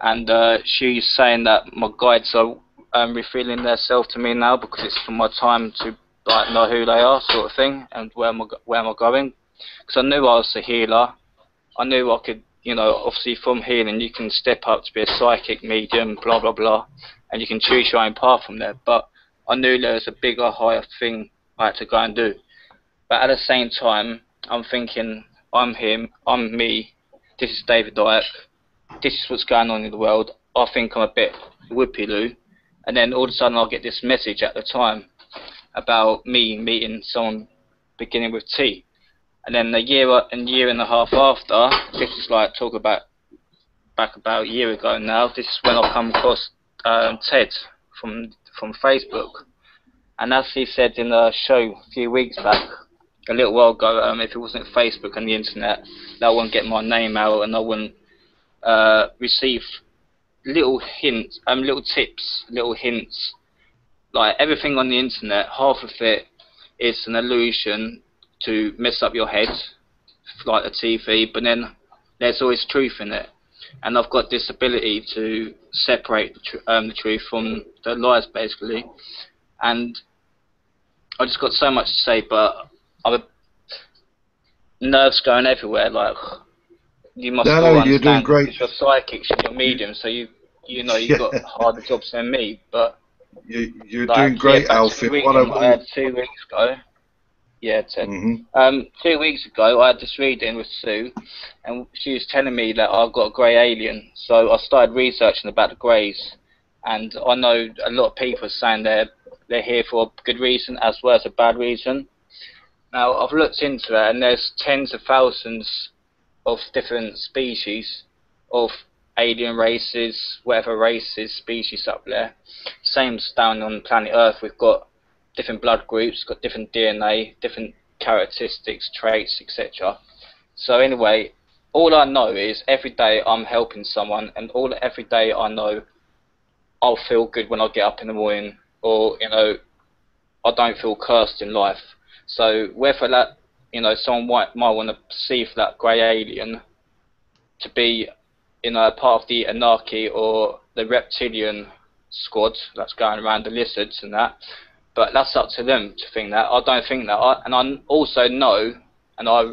And uh, she's saying that my guides are um, revealing themselves to me now because it's for my time to like know who they are, sort of thing, and where am I, where am I going? Because I knew I was a healer. I knew I could, you know, obviously from healing you can step up to be a psychic medium, blah blah blah, and you can choose your own path from there. But I knew there was a bigger, higher thing I had to go and do. But at the same time, I'm thinking, I'm him, I'm me. This is David Icke. This is what's going on in the world. I think I'm a bit whippy loo, and then all of a sudden I'll get this message at the time about me meeting someone beginning with T. And then a year and year and a half after, this is like talk about back about a year ago now. This is when I come across um, Ted from from Facebook, and as he said in a show a few weeks back, a little while ago, um, if it wasn't Facebook and the internet, that wouldn't get my name out, and I wouldn't uh, receive little hints, um, little tips, little hints. Like everything on the internet, half of it is an illusion to mess up your head, like the TV, but then there's always truth in it. And I've got this ability to separate the, tr- um, the truth from the lies, basically. And I just got so much to say, but I'm nerves going everywhere. Like you must No, no, you're doing great. because You're psychics, you're medium, so you you know you've got harder jobs than me. But You, you're like, doing great, yeah, Alfie. What I, reading I two weeks ago. Yeah, Ted. hmm Um, two weeks ago, I had this reading with Sue, and she was telling me that I've got a grey alien. So I started researching about the greys, and I know a lot of people are saying they're they're here for a good reason as well as a bad reason. Now I've looked into it, and there's tens of thousands of different species of alien races, whatever races, species up there. Same as down on planet Earth, we've got different blood groups, got different DNA, different characteristics, traits, etc. So anyway, all I know is every day I'm helping someone, and all every day I know I'll feel good when I get up in the morning, or you know, I don't feel cursed in life. So whether that you know someone might might want to perceive that grey alien to be you know part of the Anunnaki or the reptilian squad that's going around the lizards and that but that's up to them to think that. I don't think that. I, and I also know, and I,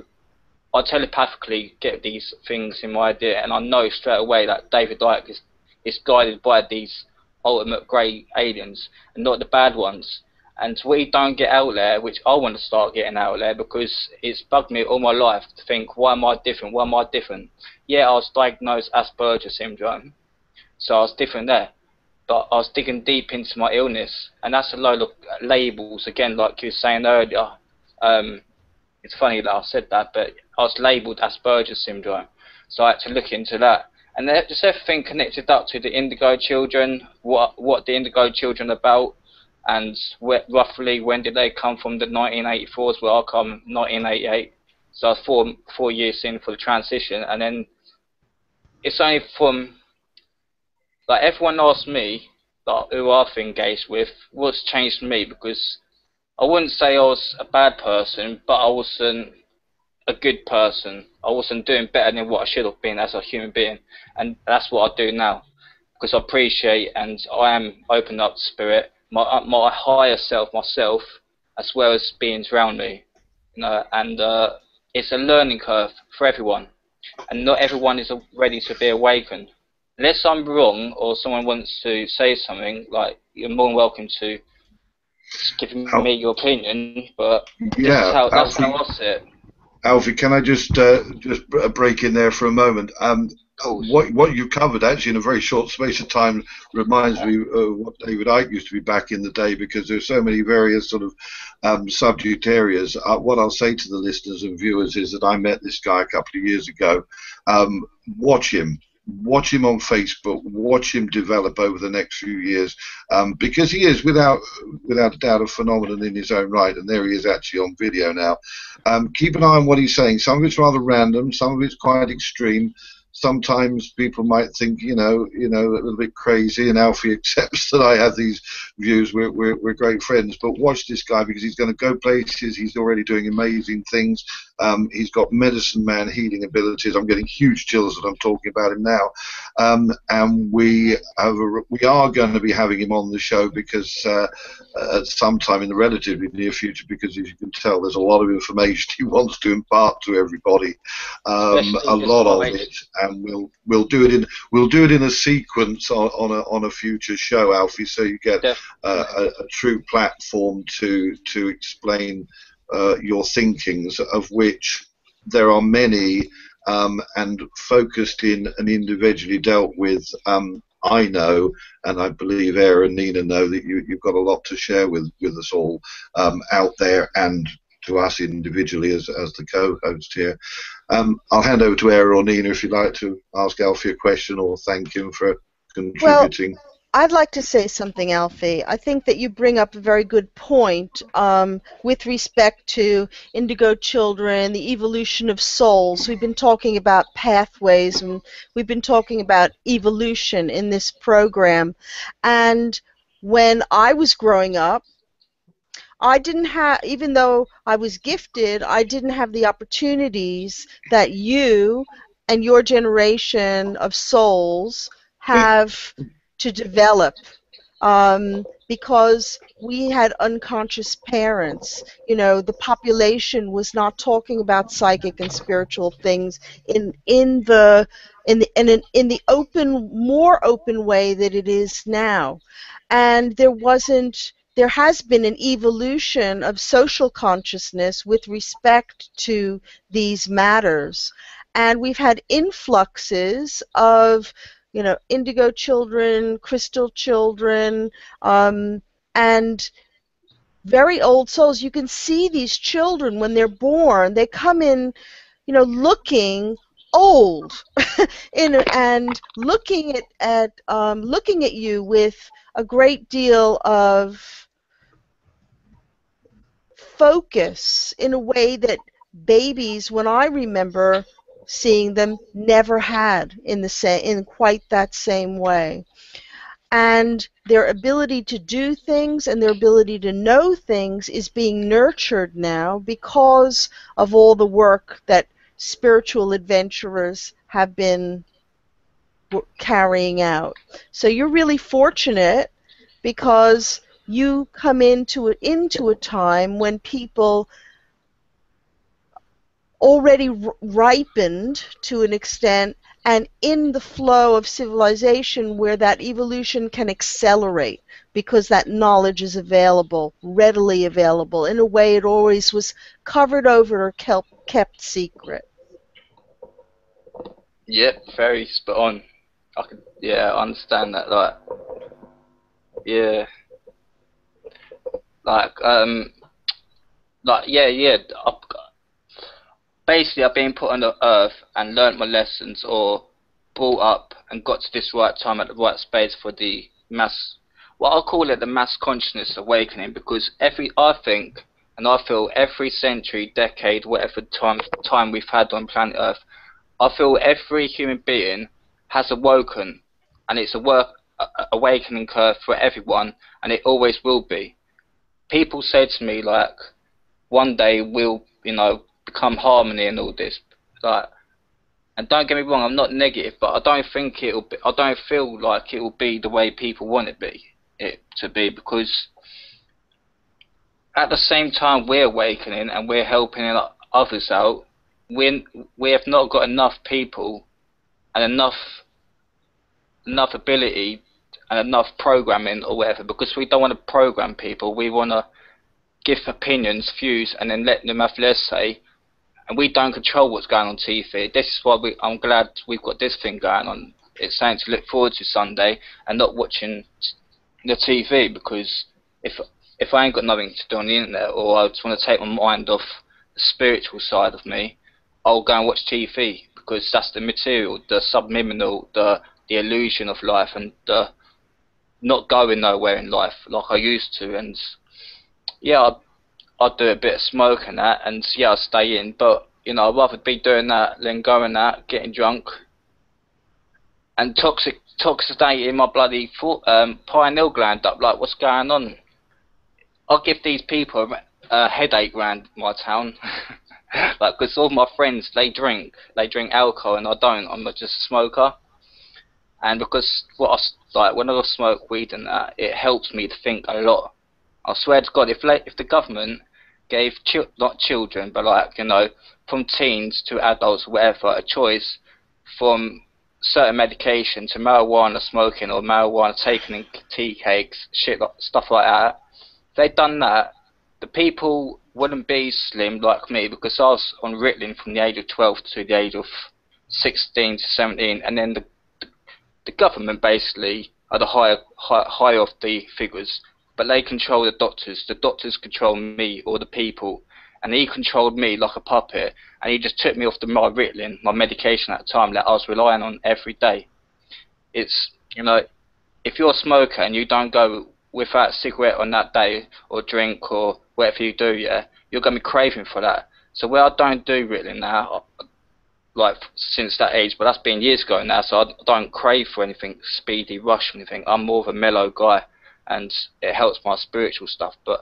I telepathically get these things in my idea, and I know straight away that David Icke is, is guided by these ultimate grey aliens, and not the bad ones. And we don't get out there, which I want to start getting out there because it's bugged me all my life to think, why am I different? Why am I different? Yeah, I was diagnosed Asperger syndrome, so I was different there but I was digging deep into my illness, and that's a load of labels again, like you were saying earlier. Um, it's funny that I said that, but I was labelled Asperger's syndrome, so I had to look into that. And just everything connected up to the Indigo Children, what what the Indigo Children are about, and where, roughly when did they come from? The 1984s, where I come 1988. So I was four four years in for the transition, and then it's only from like everyone asks me, like who I've engaged with, what's changed me because I wouldn't say I was a bad person, but I wasn't a good person. I wasn't doing better than what I should have been as a human being, and that's what I do now because I appreciate and I am open up to spirit, my my higher self, myself, as well as beings around me, you know, and uh, it's a learning curve for everyone, and not everyone is ready to be awakened unless I'm wrong or someone wants to say something, like you're more than welcome to give me your opinion. But yeah, how, that's Alfie, how I see it. Alfie, can I just uh, just break in there for a moment? Um, what what you covered actually in a very short space of time reminds me of what David Icke used to be back in the day because there's so many various sort of um, subject areas. Uh, what I'll say to the listeners and viewers is that I met this guy a couple of years ago. Um, watch him watch him on Facebook, watch him develop over the next few years, um, because he is without without a doubt a phenomenon in his own right, and there he is actually on video now. Um, keep an eye on what he's saying. Some of it's rather random, some of it's quite extreme sometimes people might think, you know, you know, a little bit crazy, and Alfie accepts that I have these views. We're, we're, we're great friends, but watch this guy because he's going to go places. He's already doing amazing things. Um, he's got medicine man healing abilities. I'm getting huge chills that I'm talking about him now. Um, and we have a, we are going to be having him on the show because uh, at some time in the relatively near future, because as you can tell, there's a lot of information he wants to impart to everybody. Um, a lot of it and we'll we'll do it in we'll do it in a sequence on, on a on a future show, Alfie, so you get a, a, true platform to to explain uh, your thinkings, of which there are many, um, and focused in and individually dealt with. Um, I know, and I believe Ara and Nina know that you, you've got a lot to share with, with us all um, out there and to us individually as, as the co-host here. Um, I'll hand over to Ara or Nina if you'd like to ask Alfie a question or thank him for contributing. Well, I'd like to say something, Alfie. I think that you bring up a very good point um, with respect to indigo children, the evolution of souls. We've been talking about pathways and we've been talking about evolution in this program. And when I was growing up, I didn't have, even though I was gifted, I didn't have the opportunities that you and your generation of souls have to develop. Um, because we had unconscious parents. You know, the population was not talking about psychic and spiritual things in in the in the in, in the open, more open way that it is now, and there wasn't there has been an evolution of social consciousness with respect to these matters. And we've had influxes of, you know, indigo children, crystal children, um, and very old souls. You can see these children when they're born, they come in, you know, looking old in, and looking at, at um, looking at you with a great deal of focus in a way that babies, when I remember seeing them, never had in the same in quite that same way. And their ability to do things and their ability to know things is being nurtured now because of all the work that spiritual adventurers have been carrying out. So you're really fortunate because you come into it into a time when people already ripened to an extent and in the flow of civilization where that evolution can accelerate because that knowledge is available, readily available, in a way it always was covered over or kept, kept secret. Yep, very spot on. I can, yeah, I understand that. Like, yeah, like, um, like, yeah, yeah. I've, basically, I've been put on the earth and learnt my lessons, or brought up and got to this right time at the right space for the mass. What I call it the mass consciousness awakening, because every I think and I feel every century, decade, whatever time time we've had on planet Earth, I feel every human being has awoken, and it's a work awakening curve for everyone, and it always will be people say to me like, one day we'll, you know, become harmony and all this, like, and don't get me wrong, I'm not negative, but I don't think it'll be, I don't feel like it will be the way people want it be, it to be, because at the same time we're awakening and we're helping others out, we we have not got enough people and enough enough ability enough programming or whatever because we don't want to program people. We want to give opinions, views, and then let them have their say. And we don't control what's going on TV. This is why we, I'm glad we've got this thing going on. It's something to look forward to Sunday and not watching the TV because if if I ain't got nothing to do on the internet or I just want to take my mind off the spiritual side of me, I'll go and watch TV because that's the material, the subliminal, the the illusion of life and the not going nowhere in life like I used to, and yeah, I'd, I'd do a bit of smoke and that, and yeah, I'd stay in, but you know, I'd rather be doing that than going out, getting drunk, and toxic, toxicating my bloody foot, um, pineal gland up. Like, what's going on? I'll give these people a headache around my town. like, because all my friends, they drink, they drink alcohol, and I don't. I'm just a smoker. And because what I like when I smoke weed and that, it helps me to think a lot. I swear to God, if if the government gave chi- not children, but like you know, from teens to adults, whatever, a choice from certain medication to marijuana smoking or marijuana taking in tea cakes, shit, like, stuff like that. If they'd done that, the people wouldn't be slim like me because I was on Ritalin from the age of 12 to the age of 16 to 17, and then the the government basically are the higher high, high of the figures, but they control the doctors. The doctors control me or the people, and he controlled me like a puppet. And he just took me off the my Ritalin, my medication at the time that I was relying on every day. It's you know, if you're a smoker and you don't go without a cigarette on that day or drink or whatever you do, yeah, you're gonna be craving for that. So where I don't do Ritalin now, like since that age, but that's been years ago now. So I don't crave for anything speedy, rush or anything. I'm more of a mellow guy, and it helps my spiritual stuff. But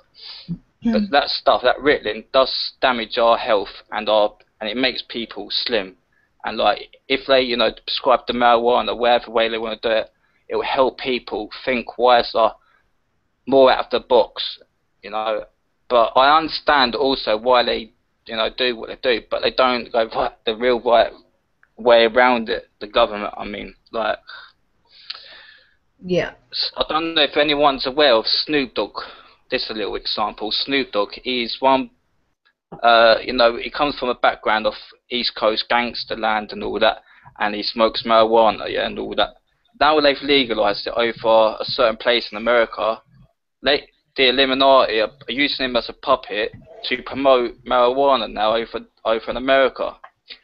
mm. but that stuff, that Ritalin, does damage our health and our and it makes people slim. And like if they you know prescribe the marijuana, whatever way they want to do it, it will help people think wiser, more out of the box, you know. But I understand also why they you know, do what they do, but they don't go right, the real right way around it. The government, I mean, like. Yeah. I don't know if anyone's aware of Snoop Dogg. this is a little example. Snoop Dogg is one. Uh, you know, he comes from a background of East Coast gangster land and all that, and he smokes marijuana, yeah, and all that. Now they've legalized it over a certain place in America. They, the Illuminati are using him as a puppet to promote marijuana now over over in America.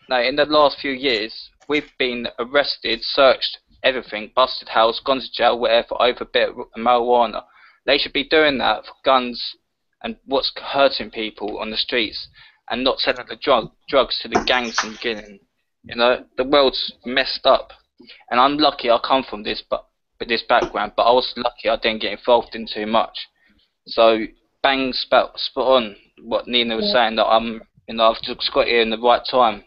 Now, in the last few years, we've been arrested, searched, everything, busted house, gone to jail, whatever, over a bit of marijuana. They should be doing that for guns and what's hurting people on the streets, and not selling the drug drugs to the gangs and getting. You know, the world's messed up, and I'm lucky I come from this, but this background, but I was lucky I didn't get involved in too much. So bang spot, spot on what Nina was yeah. saying that I'm you know I've just got here in the right time.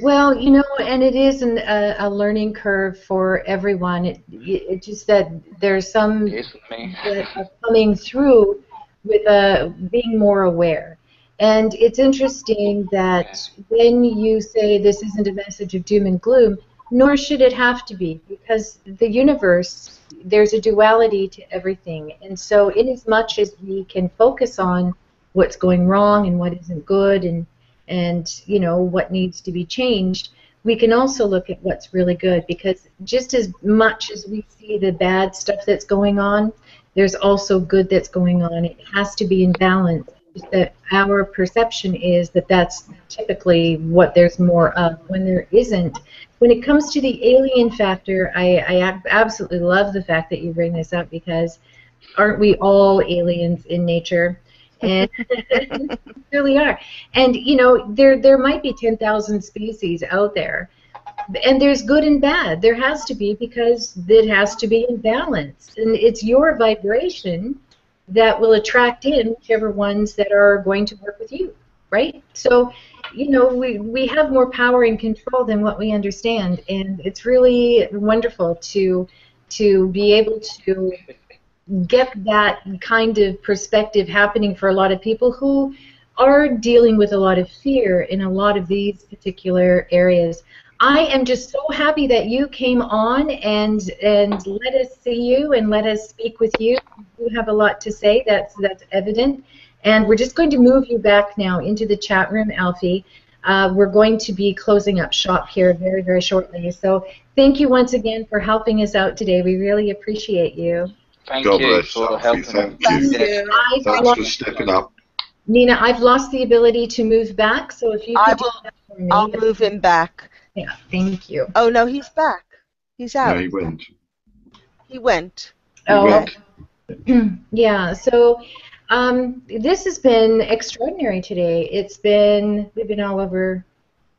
Well, you know, and it is an, a, a learning curve for everyone. It, it just that there's some that are coming through with uh, being more aware. And it's interesting that when you say this isn't a message of doom and gloom, nor should it have to be, because the universe, there's a duality to everything. And so, in as much as we can focus on what's going wrong and what isn't good and, and you know, what needs to be changed, we can also look at what's really good because just as much as we see the bad stuff that's going on, there's also good that's going on. It has to be in balance. That our perception is that that's typically what there's more of. When there isn't, when it comes to the alien factor, I, I absolutely love the fact that you bring this up because aren't we all aliens in nature? And really are. And you know, there there might be ten thousand species out there, and there's good and bad. There has to be because it has to be in balance, and it's your vibration that will attract in whichever ones that are going to work with you, right? So you know, we, we have more power and control than what we understand, and it's really wonderful to to be able to get that kind of perspective happening for a lot of people who are dealing with a lot of fear in a lot of these particular areas. I am just so happy that you came on and and let us see you and let us speak with you. You have a lot to say. That's that's evident. And we're just going to move you back now into the chat room, Alfie. Uh, we're going to be closing up shop here very, very shortly. So thank you once again for helping us out today. We really appreciate you. Thank God you bless for helping. Thank you. Thank you. Thanks for stepping up. Nina, I've lost the ability to move back, so if you I will, I'll move him back. Yeah, thank you. Oh no, he's back. He's out. No, he went. He went. He oh. Went. yeah. So um, this has been extraordinary today. It's been we've been all over,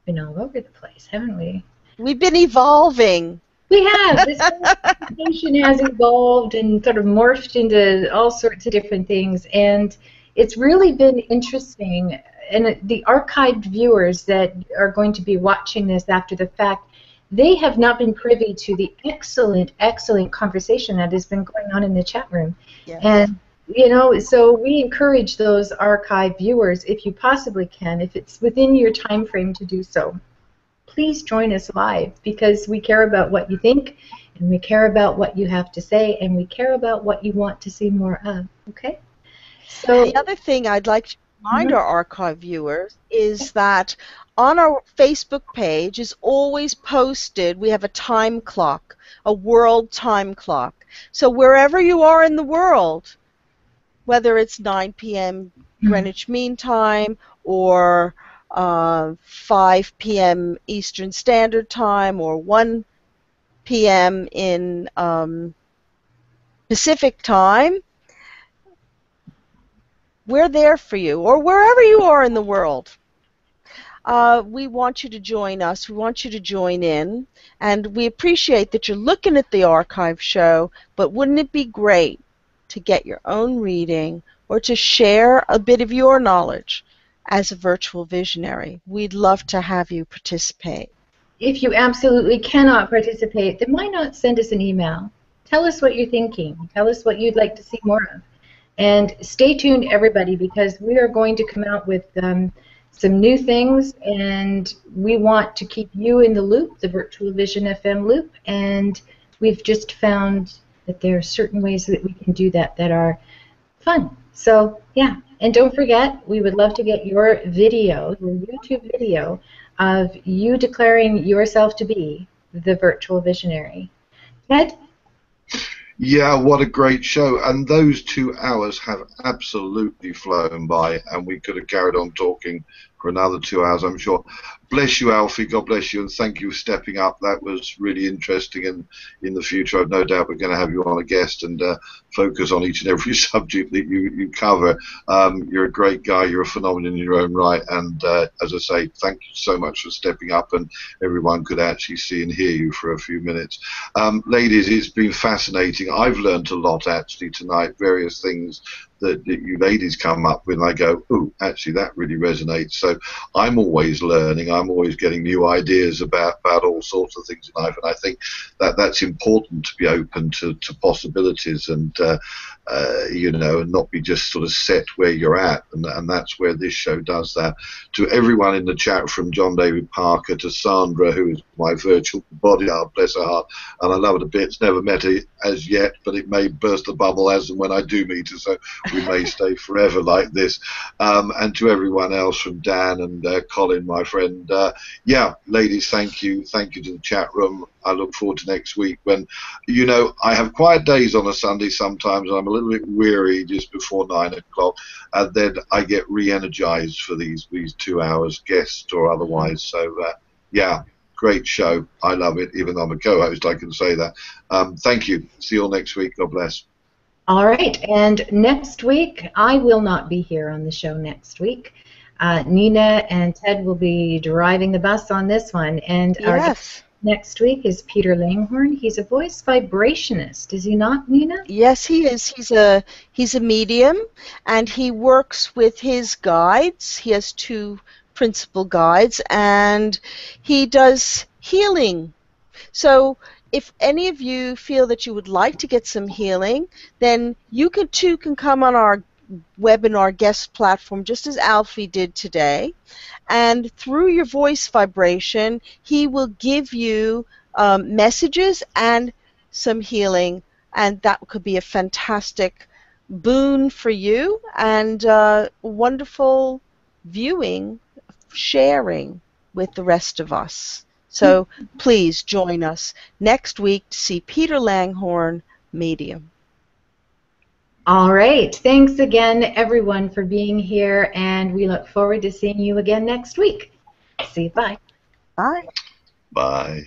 been all over the place, haven't we? We've been evolving. We have. This conversation has evolved and sort of morphed into all sorts of different things, and it's really been interesting. And the archived viewers that are going to be watching this after the fact, they have not been privy to the excellent, excellent conversation that has been going on in the chat room. Yes. And you know, so we encourage those archive viewers, if you possibly can, if it's within your time frame to do so, please join us live because we care about what you think and we care about what you have to say and we care about what you want to see more of. Okay? So the other thing I'd like to remind mm-hmm. our archive viewers is that on our Facebook page is always posted, we have a time clock, a world time clock. So wherever you are in the world, whether it's 9 p.m. Mm-hmm. Greenwich Mean Time or uh, 5 p.m. Eastern Standard Time or 1 p.m. in um, Pacific Time, we're there for you, or wherever you are in the world. Uh, we want you to join us. We want you to join in. And we appreciate that you're looking at the archive show, but wouldn't it be great to get your own reading or to share a bit of your knowledge as a virtual visionary. We'd love to have you participate. If you absolutely cannot participate, then why not send us an email? Tell us what you're thinking. Tell us what you'd like to see more of. And stay tuned, everybody, because we are going to come out with um, some new things, and we want to keep you in the loop, the Virtual Vision FM loop, and we've just found that there are certain ways that we can do that that are fun. So yeah, and don't forget, we would love to get your video, your YouTube video of you declaring yourself to be the virtual visionary. Ted? Yeah, what a great show. And those two hours have absolutely flown by, and we could have carried on talking for another two hours, I'm sure. Bless you, Alfie. God bless you, and thank you for stepping up. That was really interesting, and in the future, I've no doubt we're going to have you on a guest and uh, focus on each and every subject that you, you cover. Um, you're a great guy. You're a phenomenon in your own right, and uh, as I say, thank you so much for stepping up, and everyone could actually see and hear you for a few minutes. Um, ladies, it's been fascinating. I've learned a lot actually tonight, various things that, you ladies come up with, and I go, oh, actually, that really resonates. So I'm always learning. I'm always getting new ideas about, about all sorts of things in life, and I think that that's important to be open to, to possibilities and uh, uh, you know, and not be just sort of set where you're at, and, and that's where this show does that. To everyone in the chat, from John David Parker to Sandra, who is my virtual bodyguard, bless her heart, and I love her to bits. Never met her as yet, but it may burst the bubble as and when I do meet her, so we may stay forever like this. Um, and to everyone else, from Dan and uh, Colin, my friend, uh, yeah, ladies, thank you, thank you to the chat room. I look forward to next week when, you know, I have quiet days on a Sunday sometimes, and I'm a little bit weary just before nine o'clock, and then I get re-energized for these these two hours, guest or otherwise. So, uh, yeah, great show. I love it. Even though I'm a co-host, I can say that. Um, thank you. See you all next week. God bless. All right, and next week I will not be here on the show next week. Uh, Nina and Ted will be driving the bus on this one, and our Yes. Next week is Peter Langhorn. He's a voice vibrationist, is he not, Nina? Yes, he is. He's a he's a medium, and he works with his guides. He has two principal guides, and he does healing. So, if any of you feel that you would like to get some healing, then you too can come on our webinar guest platform, just as Alfie did today, and through your voice vibration, he will give you um, messages and some healing and that could be a fantastic boon for you and uh, wonderful viewing, sharing with the rest of us. So please join us next week to see Peter Langhorn, medium. All right. Thanks again, everyone, for being here, and we look forward to seeing you again next week. See you. Bye. Bye. Bye.